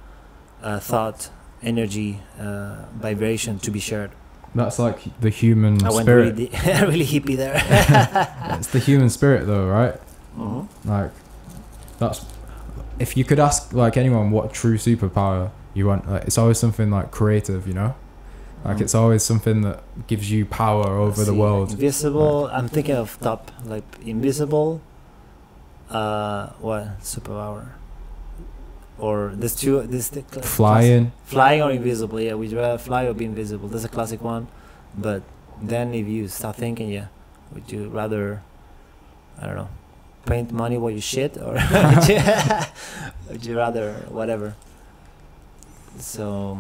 uh, thought, energy, uh, vibration to be shared. That's like the human I went spirit. really, <laughs> really hippie there. <laughs> it's the human spirit though, right? Mhm. Like that's if you could ask like anyone what true superpower you want, like it's always something like creative, you know? Like Mm. it's always something that gives you power over the world. Invisible. I'm thinking of top like invisible. Uh, what superpower? Or there's two. This cl- Flying. flying or invisible. Yeah, we'd you rather fly or be invisible? That's a classic one. But then if you start thinking, yeah, would you rather, I don't know, paint money while you shit, or <laughs> would, you, <laughs> would you rather whatever? So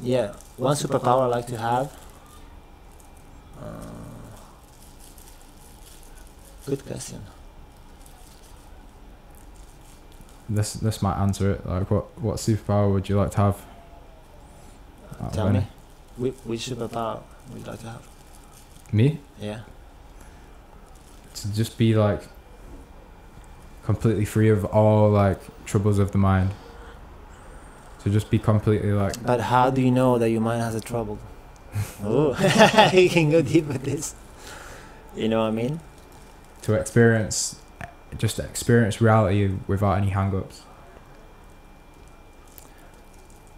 yeah, one superpower I like to have. Uh, good question. This this might answer it. Like what what superpower would you like to have? Tell me, which, which superpower would you like to have? Me? Yeah. To just be like completely free of all like troubles of the mind. To just be completely like But how do you know that your mind has a trouble? <laughs> oh, <laughs> you can go deep with this. You know what I mean? to experience, just experience reality without any hang-ups.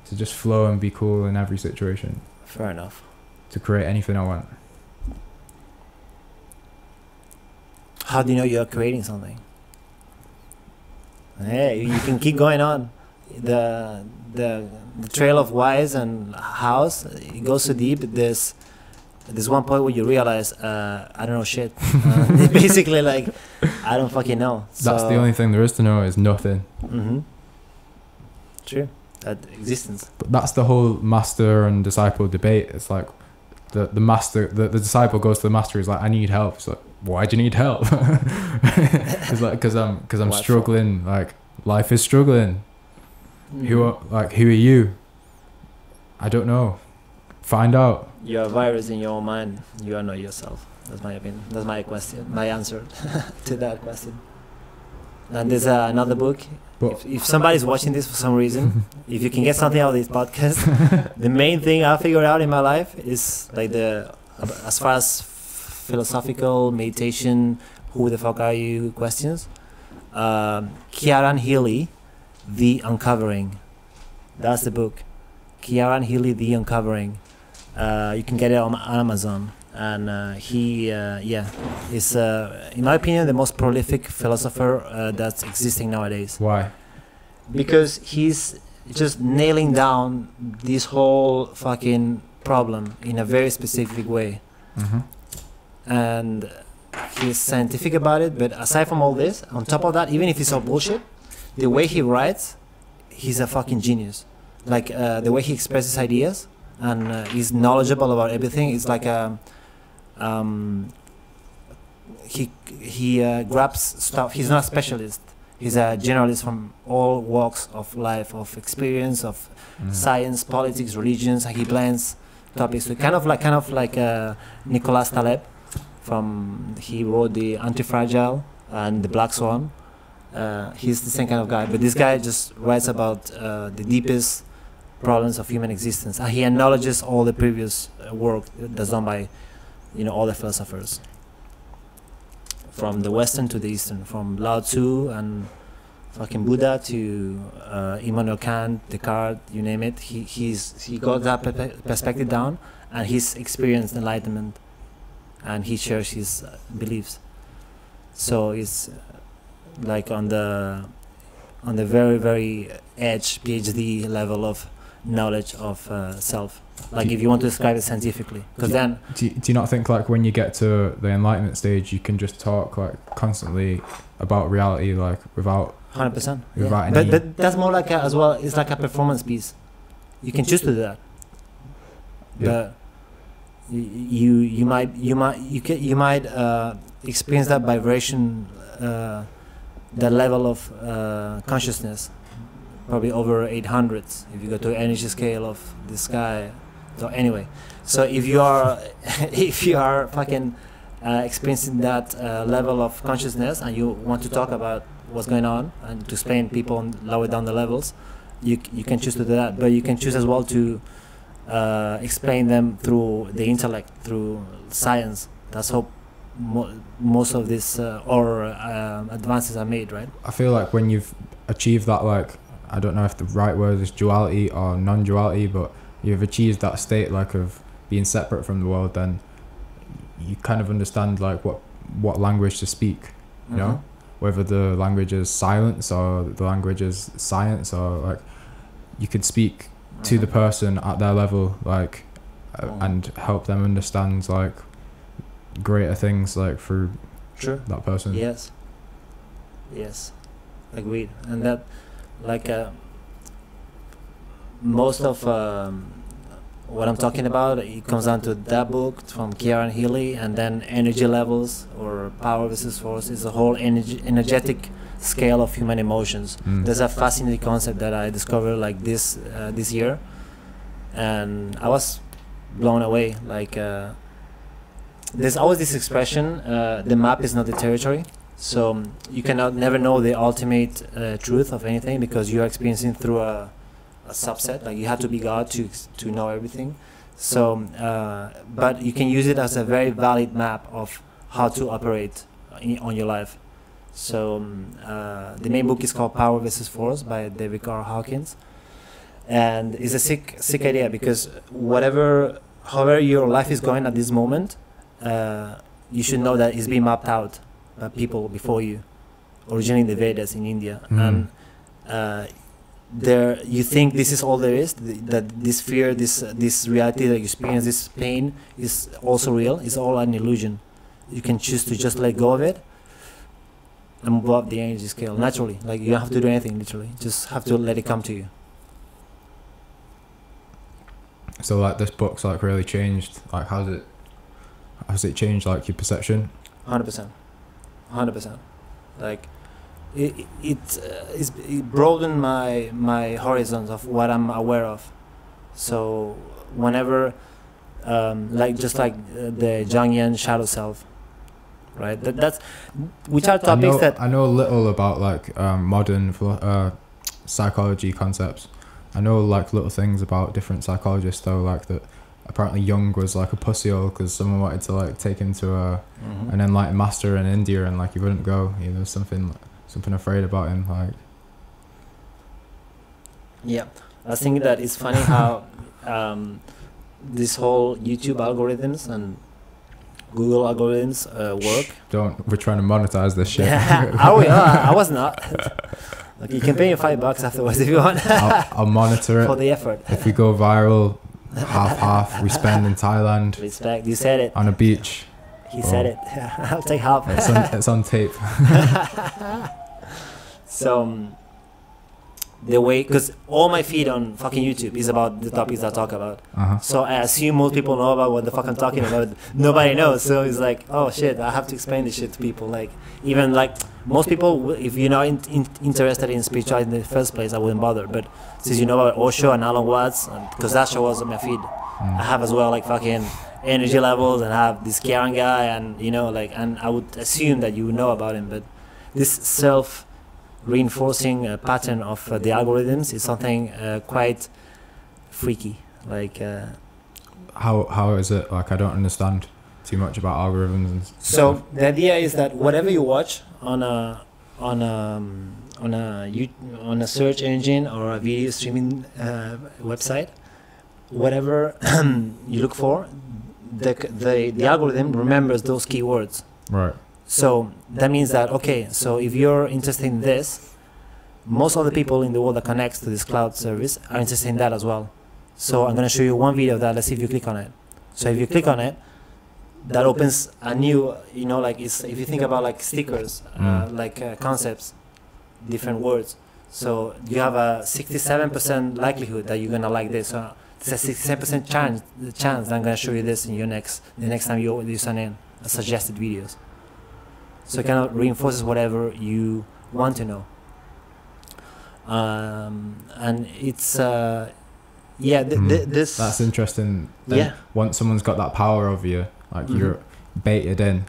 To just flow and be cool in every situation. Fair enough. To create anything I want. How do you know you're creating something? Hey, you can keep going on. The the the trail of wise and house it goes so deep. There's there's one point where you realize uh, I don't know shit. Uh, <laughs> basically, like I don't fucking know. That's the only thing there is to know is nothing. Mm-hmm. True. That existence. But that's the whole master and disciple debate. It's like the the master, the, the disciple goes to the master. He's like, I need help. It's like, why do you need help? <laughs> it's like because I'm because I'm for? struggling. Like life is struggling. Who Mhm. are like who are you? I don't know. Find out. You're a virus in your own mind. You are not yourself. That's my opinion. That's my question. My answer <laughs> to that question. And there's uh, another book. But If, if somebody's watching this for some reason, <laughs> if you can get something out of this podcast, <laughs> the main thing I figured out in my life is like the as far as philosophical meditation, who the fuck are you questions. Um, Kieran Healy, The Uncovering. That's the book. Kieran Healy, The Uncovering. Uh, you can get it on Amazon. And uh, he, uh, yeah, is, uh, in my opinion, the most prolific philosopher uh, that's existing nowadays why? because he's just nailing down this whole fucking problem in a very specific way hmm and he's scientific about it but aside from all this on top of that even if it's all bullshit the way he writes he's a fucking genius like uh, the way he expresses ideas and uh, he's knowledgeable about everything it's like a um, he he uh, grabs stuff he's not a specialist he's a generalist from all walks of life of experience of Mm. science, politics, religions. He blends topics. So kind of like kind of like uh, Nicholas Taleb from he wrote the Anti-Fragile and the Black Swan. Uh, he's the same kind of guy, but this guy just writes about uh, the deepest problems of human existence. He acknowledges all the previous uh, work that's done by, you know, all the philosophers, from the Western to the Eastern, from Lao Tzu and fucking Buddha to uh, Immanuel Kant, Descartes, you name it. He he's he got that perspective down, and he's experienced enlightenment, and he shares his uh, beliefs. So it's uh, like on the on the very very edge PhD level of knowledge of uh, self. Like if you want to describe it scientifically, because then Do you, do you not think like when you get to the enlightenment stage, you can just talk like constantly about reality, like without hundred percent. Without But any- but that's more like a, as well. It's like a performance piece. You can choose to do that. Yeah. But you you might you might you can you might uh, experience that vibration, uh, that level of uh, consciousness, probably over 800 if you go to energy scale of the sky. So anyway, so if you are <laughs> if you are fucking uh, experiencing that uh, level of consciousness and you want to talk about what's going on and to explain people lower down the levels, you you can choose to do that. But you can choose as well to uh, explain them through the intellect, through science. That's how mo- most of this uh, or um advances are made, right? I feel like when you've achieved that, like, I don't know if the right word is duality or non duality, but you've achieved that state, like, of being separate from the world, then you kind of understand, like, what, what language to speak, you know? Whether the language is silence or the language is science, or, like, you could speak to the Mhm. person at their level, like, Mm. and help them understand, like, greater things, like, through Sure. that person. Yes. Yes. Agreed. And that, like, uh, most of um, what I'm talking about, it comes down to that book from Kieran Healy, and then energy levels or power versus force is a whole energy, energetic scale of human emotions. Mm. There's a fascinating concept that I discovered like this uh, this year, and I was blown away. Like, uh, there's always this expression: uh, "The map is not the territory." So um, you cannot never know the ultimate uh, truth of anything because you are experiencing through a, a subset. Like you have to be God to to know everything. So, uh, but you can use it as a very valid map of how to operate in, on your life. So um, uh, the main book is called Power versus Force by David Carr Hawkins, and it's a sick sick idea because whatever however your life is going at this moment, uh, you should know that it's being mapped out by people before you, originally in the Vedas in India, Mm. and uh, there you think this is all there is th- that this fear this uh, this reality that you experience this pain is also real it's all an illusion you can choose to just let go of it and move up the energy scale naturally like you don't have to do anything literally just have to let it come to you So like this book's like really changed. Like how's it? Has it changed like your perception? 100% 100% like it it, it, uh, it broadened my my horizons of what i'm aware of so whenever um, like just like uh, the Jungian shadow self right that, that's which are I topics know, that I know a little about like um, modern uh, psychology concepts. I know like little things about different psychologists though, like that. Apparently Jung was like a pussyhole because someone wanted to like take him to a Mhm. an enlightened master in India and like he wouldn't go. He was something something afraid about him. Like Yeah, I think that it's funny <laughs> how um, this whole YouTube algorithms and Google algorithms uh, work. don't we're trying to monetize this shit. Yeah, <laughs> are we? Oh, I I was not. <laughs> Like you can pay me five bucks afterwards if you want I'll, I'll monitor it for the effort. If we go viral, half half we spend in Thailand Respect. You said it. on a beach. He said it. <laughs> I'll take half. It's on, it's on tape. <laughs> So um, the way, because all my feed on fucking YouTube is about the topics I talk about. Uh-huh. So I assume most people know about what the fuck I'm talking about. Nobody knows. So it's like, oh shit, I have to explain this shit to people. Like, even like most people, if you're not in, in, interested in spirituality in the first place, I wouldn't bother. But since you know about Osho and Alan Watts, because that show was on my feed, Mm. I have as well like fucking energy levels and I have this Karen guy and you know like and I would assume that you know about him but this self reinforcing uh, pattern of uh, the algorithms is something uh, quite freaky like uh, How how is it? Like I don't understand too much about algorithms so stuff. the idea is that whatever you watch on a on a um, on a you on a search engine or a video streaming uh, website whatever <clears throat> you look for the, the the algorithm remembers those keywords Right. So that means that okay, so if you're interested in this, most of the people in the world that connects to this cloud service are interested in that as well. So I'm gonna show you one video of that. Let's see if you click on it. So if you click on it, that opens a new, you know, like it's, if you think about like stickers, uh, Mm. like uh, concepts, different words. So you have a 67% likelihood that you're gonna like this. So it's a 67% chance, the chance that I'm gonna show you this in your next, the next time you you sign in, suggested videos. So it kind of reinforces whatever you want to know. Um, and it's uh, yeah, th- th- Mm. this That's interesting. Then yeah. Once someone's got that power over you, like Mhm. you're baited in.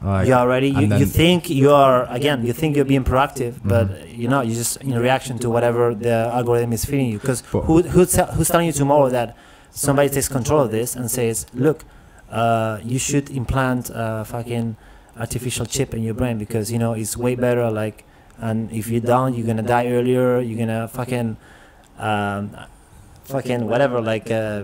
Like you already. you, you think you are again you think you're being proactive but Mhm. you're not you're just in reaction to whatever the algorithm is feeding you. Because who, who's, who's telling you tomorrow that somebody takes control of this and says look uh, you should implant a fucking artificial chip in your brain because you know it's way better like and if you don't you're gonna die earlier you're gonna fucking um, fucking whatever like uh,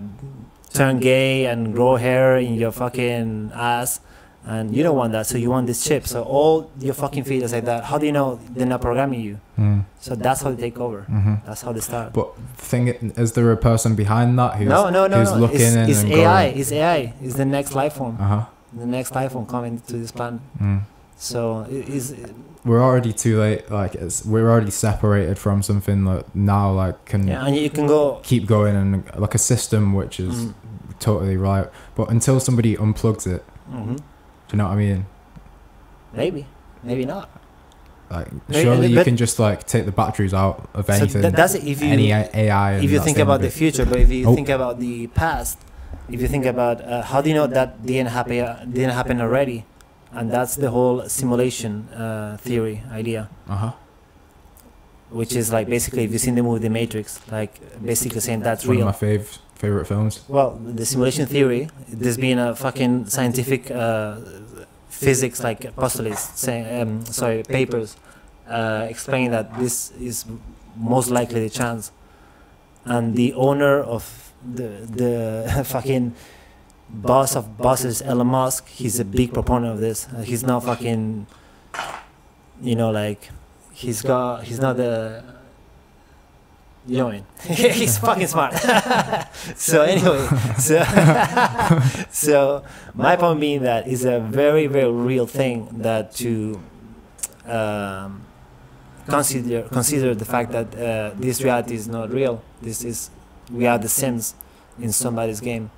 turn gay and grow hair in your fucking ass and you don't want that so you want this chip so all your fucking feed is like that how do you know they're not programming you Mm, so that's how they take over mhm. that's how they start But thing is there a person behind that who's no no no who's no looking it's, in it's and ai going- it's ai it's the next life form Uh huh. the next life form coming to this planet Mm. so it is We're already too late. Like it's we're already separated from something that now like can yeah and you can go keep going and like a system which is Mhm. totally right. But until somebody unplugs it, Mhm. You know what I mean? maybe maybe not Like surely you but- can just like take the batteries out of so anything. tha- that's it if you any AI. if you think about the future, but if you Oh. think about the past, if you think about uh, how do you know that didn't happen uh, didn't happen already, and that's the whole simulation uh, theory idea, Uh huh. which is like basically if you've seen the movie The Matrix, like basically saying that's One real. of my fav- favorite films. Well, the simulation theory, there's been a fucking scientific uh, physics like postulates saying um, sorry papers uh, explaining that this is most likely the chance and the owner of the the <laughs> fucking boss of bosses Elon Musk he's a big proponent of this uh, he's not fucking you know like he's got he's not the you know what I mean? he's fucking smart. <laughs> so anyway, so <laughs> so my point being that it's a very very real thing that to um, consider consider the fact that uh, this reality is not real. This is we are the sims in somebody's game.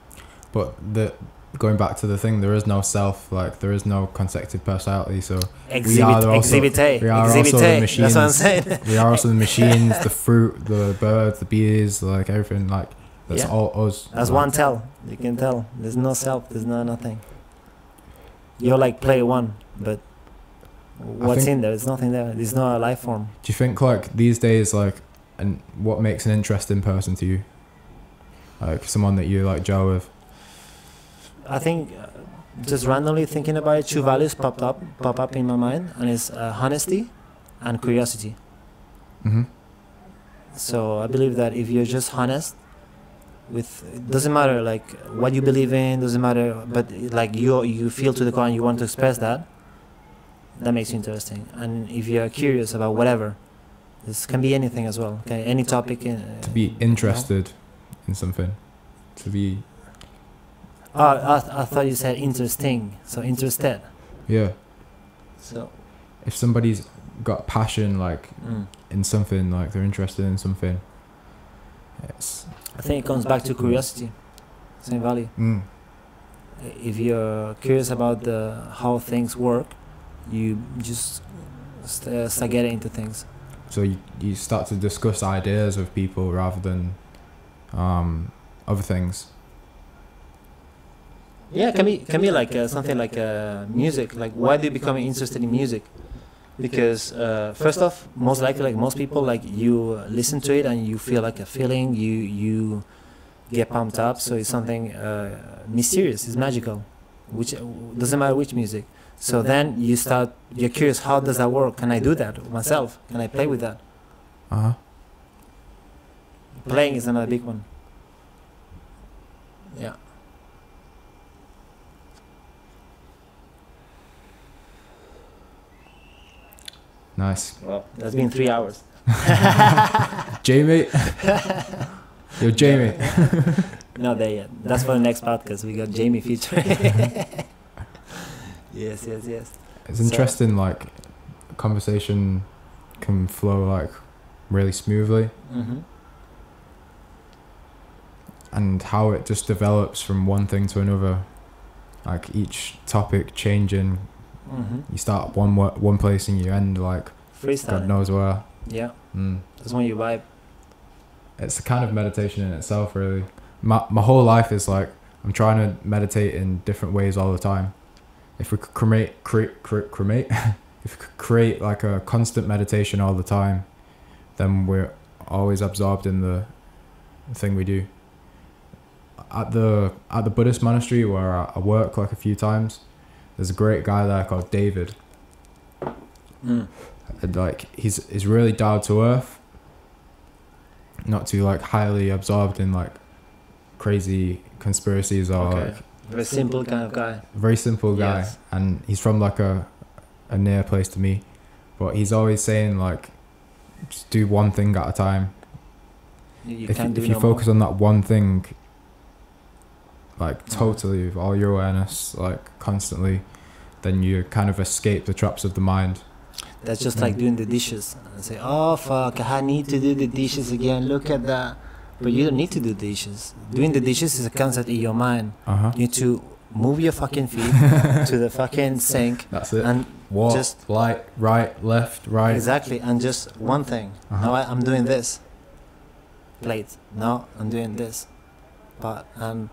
But the going back to the thing, there is no self. Like there is no consecutive personality. So Exhibit, are also- exhibit A, we are exhibit also the A. That's what I'm machines. saying. <laughs> we are also the machines, the fruit, the birds, the bees, like everything. Like that's Yeah. all us. That's like, one tell. You can tell. There's no self. There's no nothing. You're like play one, but what's think- in there? There's nothing there. There's no life form. Do you think like these days, like, and what makes an interesting person to you? Like someone that you like gel with. I think uh, just randomly thinking about it, two values popped up, pop up in my mind, and it's uh, honesty and curiosity. Mm-hmm. So I believe that if you're just honest, with it doesn't matter like what you believe in, doesn't matter, but like you you feel to the core and you want to express that, that makes you interesting. And if you're curious about whatever, this can be anything as well. Okay, any topic. In, To be interested in something. To be Oh, I, I thought you said interesting. So interested. yeah. So. If somebody's got passion like Mm. in something, like they're interested in something. It's I think it comes back to curiosity. Same value. mm, If you're curious about the how things work, you just st- uh, start getting into things. so you, you start to discuss ideas with people rather than um, other things. Yeah, it can be can be like uh, something like uh, music. Like, why do you become interested in music? Because uh, first off, most likely, like most people, like you listen to it and you feel like a feeling. You you get pumped up. So it's something uh, mysterious. It's magical. Which doesn't matter which music. So then you start. You're curious. How does that work? Can I do that myself? Can I play with that? Uh huh. Playing is another big one. Yeah. Nice. Well, that's been three hours. <laughs> Jamie. <laughs> Yo, Jamie. <laughs> Not there yet. That's for the next podcast. We got Jamie featuring. yes, yes, yes. It's So- interesting. Like, conversation can flow like really smoothly, Mm-hmm. and how it just develops from one thing to another. Like each topic changing, Mm-hmm. you start one one place and you end like God knows where. Yeah, Mm. that's when you vibe. It's a kind of meditation in itself, really. My my whole life is like I'm trying to meditate in different ways all the time. If we could cremate, create, create, cremate, <laughs> if we could create like a constant meditation all the time, then we're always absorbed in the thing we do. At the at the Buddhist monastery where I, I work like a few times, there's a great guy there called David. Mm. And, like he's he's really down to earth not too like highly absorbed in like crazy conspiracies or Okay. like Very simple kind of guy. very simple guy Yes. and he's from like a a near place to me but he's always saying like just do one thing at a time You, if, if you no focus on that one thing like totally with all your awareness like constantly then you kind of escape the traps of the mind That's just like doing the dishes. And say, oh fuck, I need to do the dishes again. Look at that. But you don't need to do dishes. Doing the dishes is a concept in your mind. uh-huh You need to move your fucking feet <laughs> to the fucking sink that's it and Walk, just- light right left right exactly and just one thing. Uh-huh. Now I, I'm doing this. Plate. Now I'm doing this. But and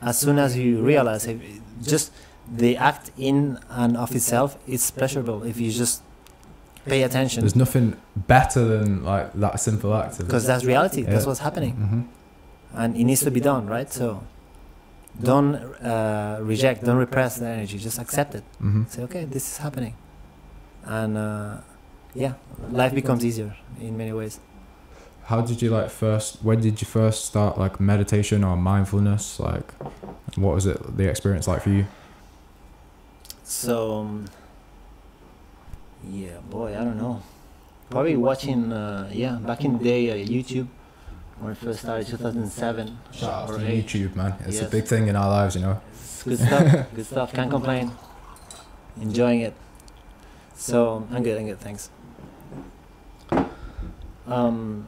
as soon as you realize, if just the act in and of itself, it's pleasurable if you just pay attention. There's nothing better than like that simple act. because that's reality. That's what's happening, hmm and it needs to be done, right? So don't uh, reject, don't repress the energy. Just accept it. hmm Say, okay, this is happening, and uh, yeah, life becomes easier in many ways. How did you like first? When did you first start like meditation or mindfulness? Like, what was it? The experience like for you? So, um, yeah, boy, I don't know. Probably watching, uh, yeah, back in the day, uh, YouTube when I first started, 2007 Shout out to 8. YouTube, man. It's a big thing in our lives, you know. It's good stuff. <laughs> good stuff. Can't complain. Enjoying it. So I'm good. I'm good. Thanks. Um,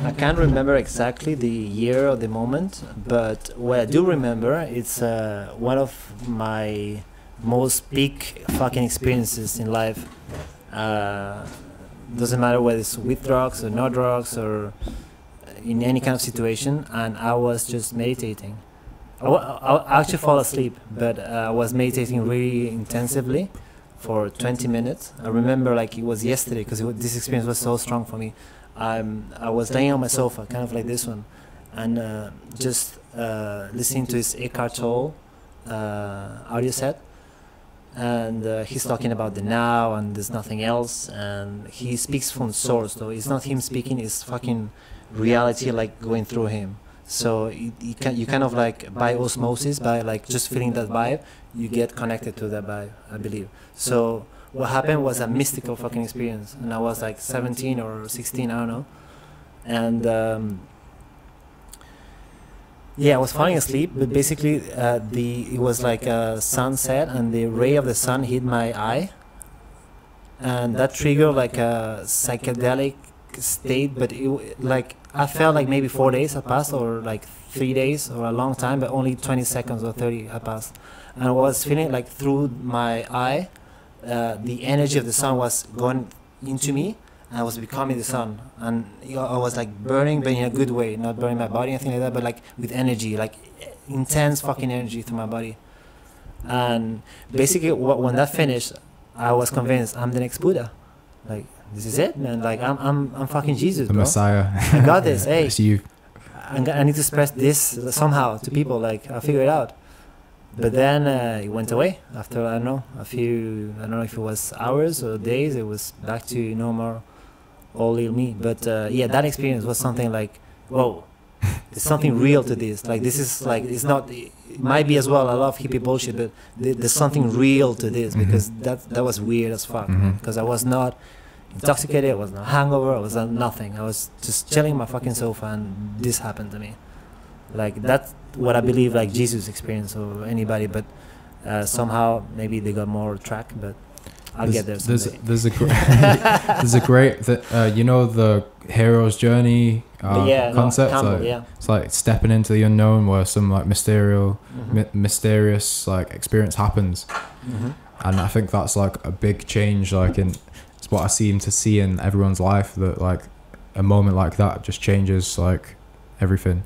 I can't remember exactly the year or the moment, but what I do remember, it's uh, one of my most peak fucking experiences in life. Uh, doesn't matter whether it's with drugs or no drugs or in any kind of situation, and I was just meditating. I, actually fall asleep, but uh, I was meditating really intensively for 20 minutes. I remember like it was yesterday because this experience was so strong for me. I'm, I was laying on my sofa, kind of like this one, and uh, just uh, listening to his Eckhart Tolle uh, audio set. And uh, he's talking about the now and there's nothing else. And he speaks from source, though. It's not him speaking, it's fucking reality like going through him. So you, you can you kind of like by osmosis, by like just feeling that vibe, you get connected to that vibe, I believe. So what happened was a mystical fucking experience, and I was like 17 or 16, I don't know, and um, yeah, I was falling asleep, but basically uh, the it was like a sunset, and the ray of the sun hit my eye, and that triggered like a psychedelic state, but it like I felt like maybe four days had passed, or like three days, or a long time, but only 20 seconds or 30 had passed, and I was feeling like through my eye, uh, the energy of the sun was going into me, and I was becoming the sun, and I was like burning, but in a good way, not burning my body, anything like that, but like with energy, like intense fucking energy through my body, and basically when that finished, I was convinced I'm the next Buddha, like this is it, man, like I'm I'm I'm fucking Jesus, The bro. Messiah. I got this. <laughs> Hey, it's you. I need to express this somehow to people. Like I'll figure it out. But then uh, it went away after I don't know a few. I don't know if it was hours or days. It was back to normal, all little me. But uh, yeah, that experience was something like, whoa, there's something real to this. Like this is like it's not. It might be as well. I love hippie bullshit, but there's something real to this because that that was weird as fuck. Mhm. Because I was not intoxicated. I was not hangover. I was not nothing. I was just chilling on my fucking sofa, and this happened to me. Like that's what I believe, like Jesus experience or anybody. But uh, somehow maybe they got more track. But I'll there's, get there there's, someday. there's a great, <laughs> <laughs> there's a great, uh, you know, the hero's journey uh, yeah, no, concept. Campbell, like, yeah. It's like stepping into the unknown, where some like mysterious, Mhm. mi- mysterious like experience happens, Mhm. and I think that's like a big change. Like in, it's what I seem to see in everyone's life that like a moment like that just changes like everything.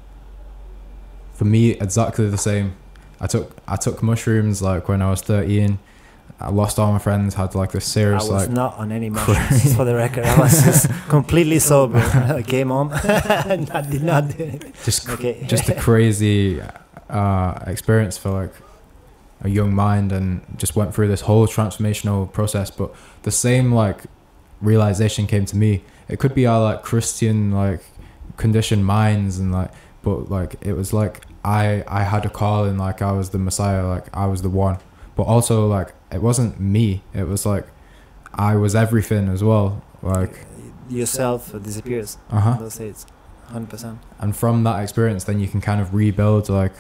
For me, exactly the same. I took I took mushrooms like when I was thirteen. I lost all my friends. Had like this I serious was like not on any <laughs> mushrooms, for the record. I was just <laughs> completely sober. I came home <laughs> and I did not do it. just Okay. just a crazy uh, experience for like a young mind and just went through this whole transformational process but the same like realization came to me it could be our like christian like conditioned minds and like but like it was like i i had a call and like i was the messiah like i was the one. But also like it wasn't me. It was like i was everything as well like yourself disappears. uh-huh. Those states, hundred percent. and from that experience then you can kind of rebuild like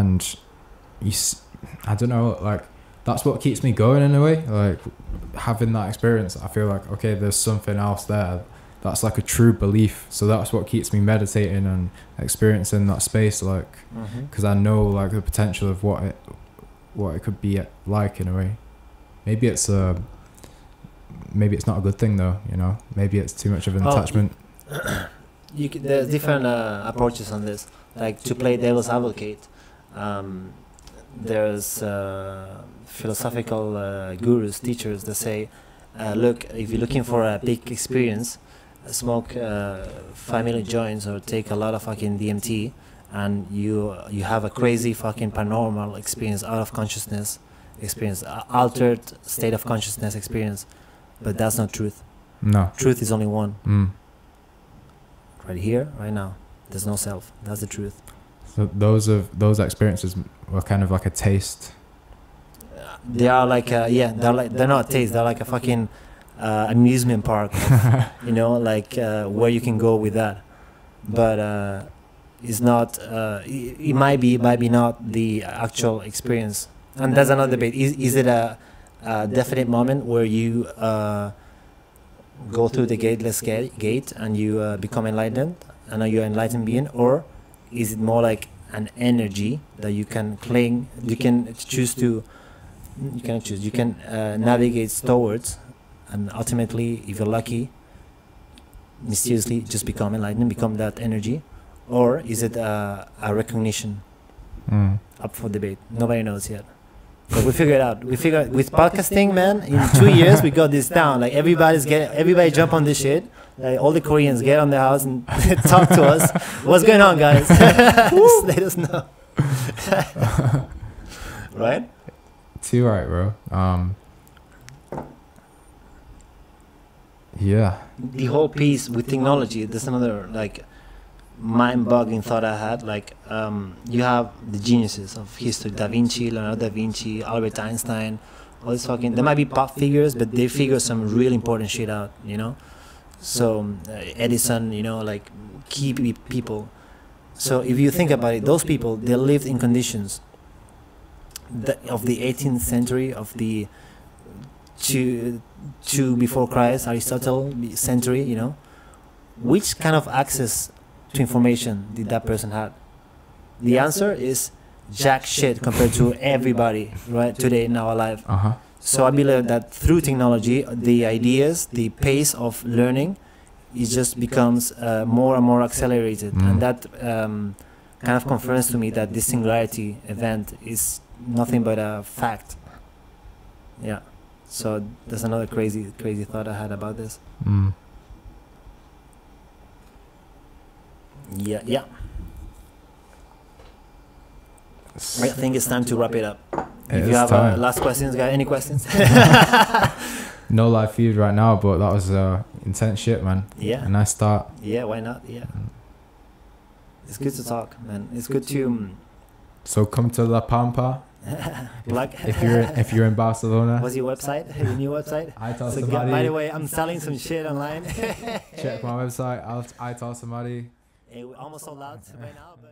and you s- i don't know like that's what keeps me going in a way. Like having that experience i feel like okay there's something else there that's like a true belief so that's what keeps me meditating and experiencing that space like Mm-hmm. because i know like the potential of what it what it could be like in a way maybe it's a maybe it's not a good thing though you know maybe it's too much of an Oh, attachment <coughs> you c there's different uh, approaches on this. Like to play devil's advocate, um, there's uh, philosophical uh, gurus, teachers that say, uh, look, if you're looking for a big experience, smoke uh, million joints or take a lot of fucking DMT, and you you have a crazy fucking paranormal experience, out of consciousness experience, a- altered state of consciousness experience, but that's not truth. No. Truth is only one, Mm. right here, right now. There's no self. That's the truth. So those of those experiences were kind of like a taste. They are like, uh, yeah, they're like they're not taste. They're like a fucking uh, amusement park, <laughs> you know, like uh, where you can go with that. But uh, it's not. Uh, it, it might be, it might be not the actual experience. And that's another debate. Is is it a, a definite moment where you uh, go through the gateless gate, gate and you uh, become enlightened, and are you an enlightened being, or is it more like an energy that you can cling, you can choose to, you can choose, you can uh, navigate towards, and ultimately, if you're lucky, mysteriously just become enlightened, become that energy, or is it uh, a recognition Mm. up for debate? Nobody knows yet. But we figure it out. We figure <laughs> with podcasting, man. In two years, we got this down. Like everybody's getting, everybody jump on this shit. Like all the Koreans get on the house and <laughs> talk to us. What's going on, guys? <laughs> Just let us know. right? Too right, bro. Um. Yeah. The whole piece with technology. There's another like mind-boggling thought I had. Like um, you have the geniuses of history: Da Vinci, Leonardo da Vinci, Albert Einstein. All these fucking. They might be pop figures, but they figure some real important shit out. You know. So uh, Edison, you know, like key people. So if you think about it, those people they lived in conditions of the 18th century, of the two two before Christ, Aristotle century. You know, which kind of access to information did that person have? The answer is jack shit compared to everybody right today in our life. Uh huh. So I believe that through technology, the ideas, the pace of learning, it just becomes uh, more and more accelerated, Mm. and that um, kind of confirms to me that this singularity event is nothing but a fact. Yeah. So that's another crazy, crazy thought I had about this. Mm. Yeah, yeah. I think it's time to wrap it up. It if you have uh, time. last questions, guys, any questions? <laughs> <laughs> No live feed right now, but that was uh, intense shit, man. yeah. A nice start. Yeah, why not? Yeah. It's good to talk, man. It's good to um, So come to La Pampa plug. if you're if you're in Barcelona. What's your website? Your new website? I tell So, somebody. by the way, I'm selling some shit online. <laughs> check my website. I'll, I tell somebody. Eh, we almost sold out by now, but.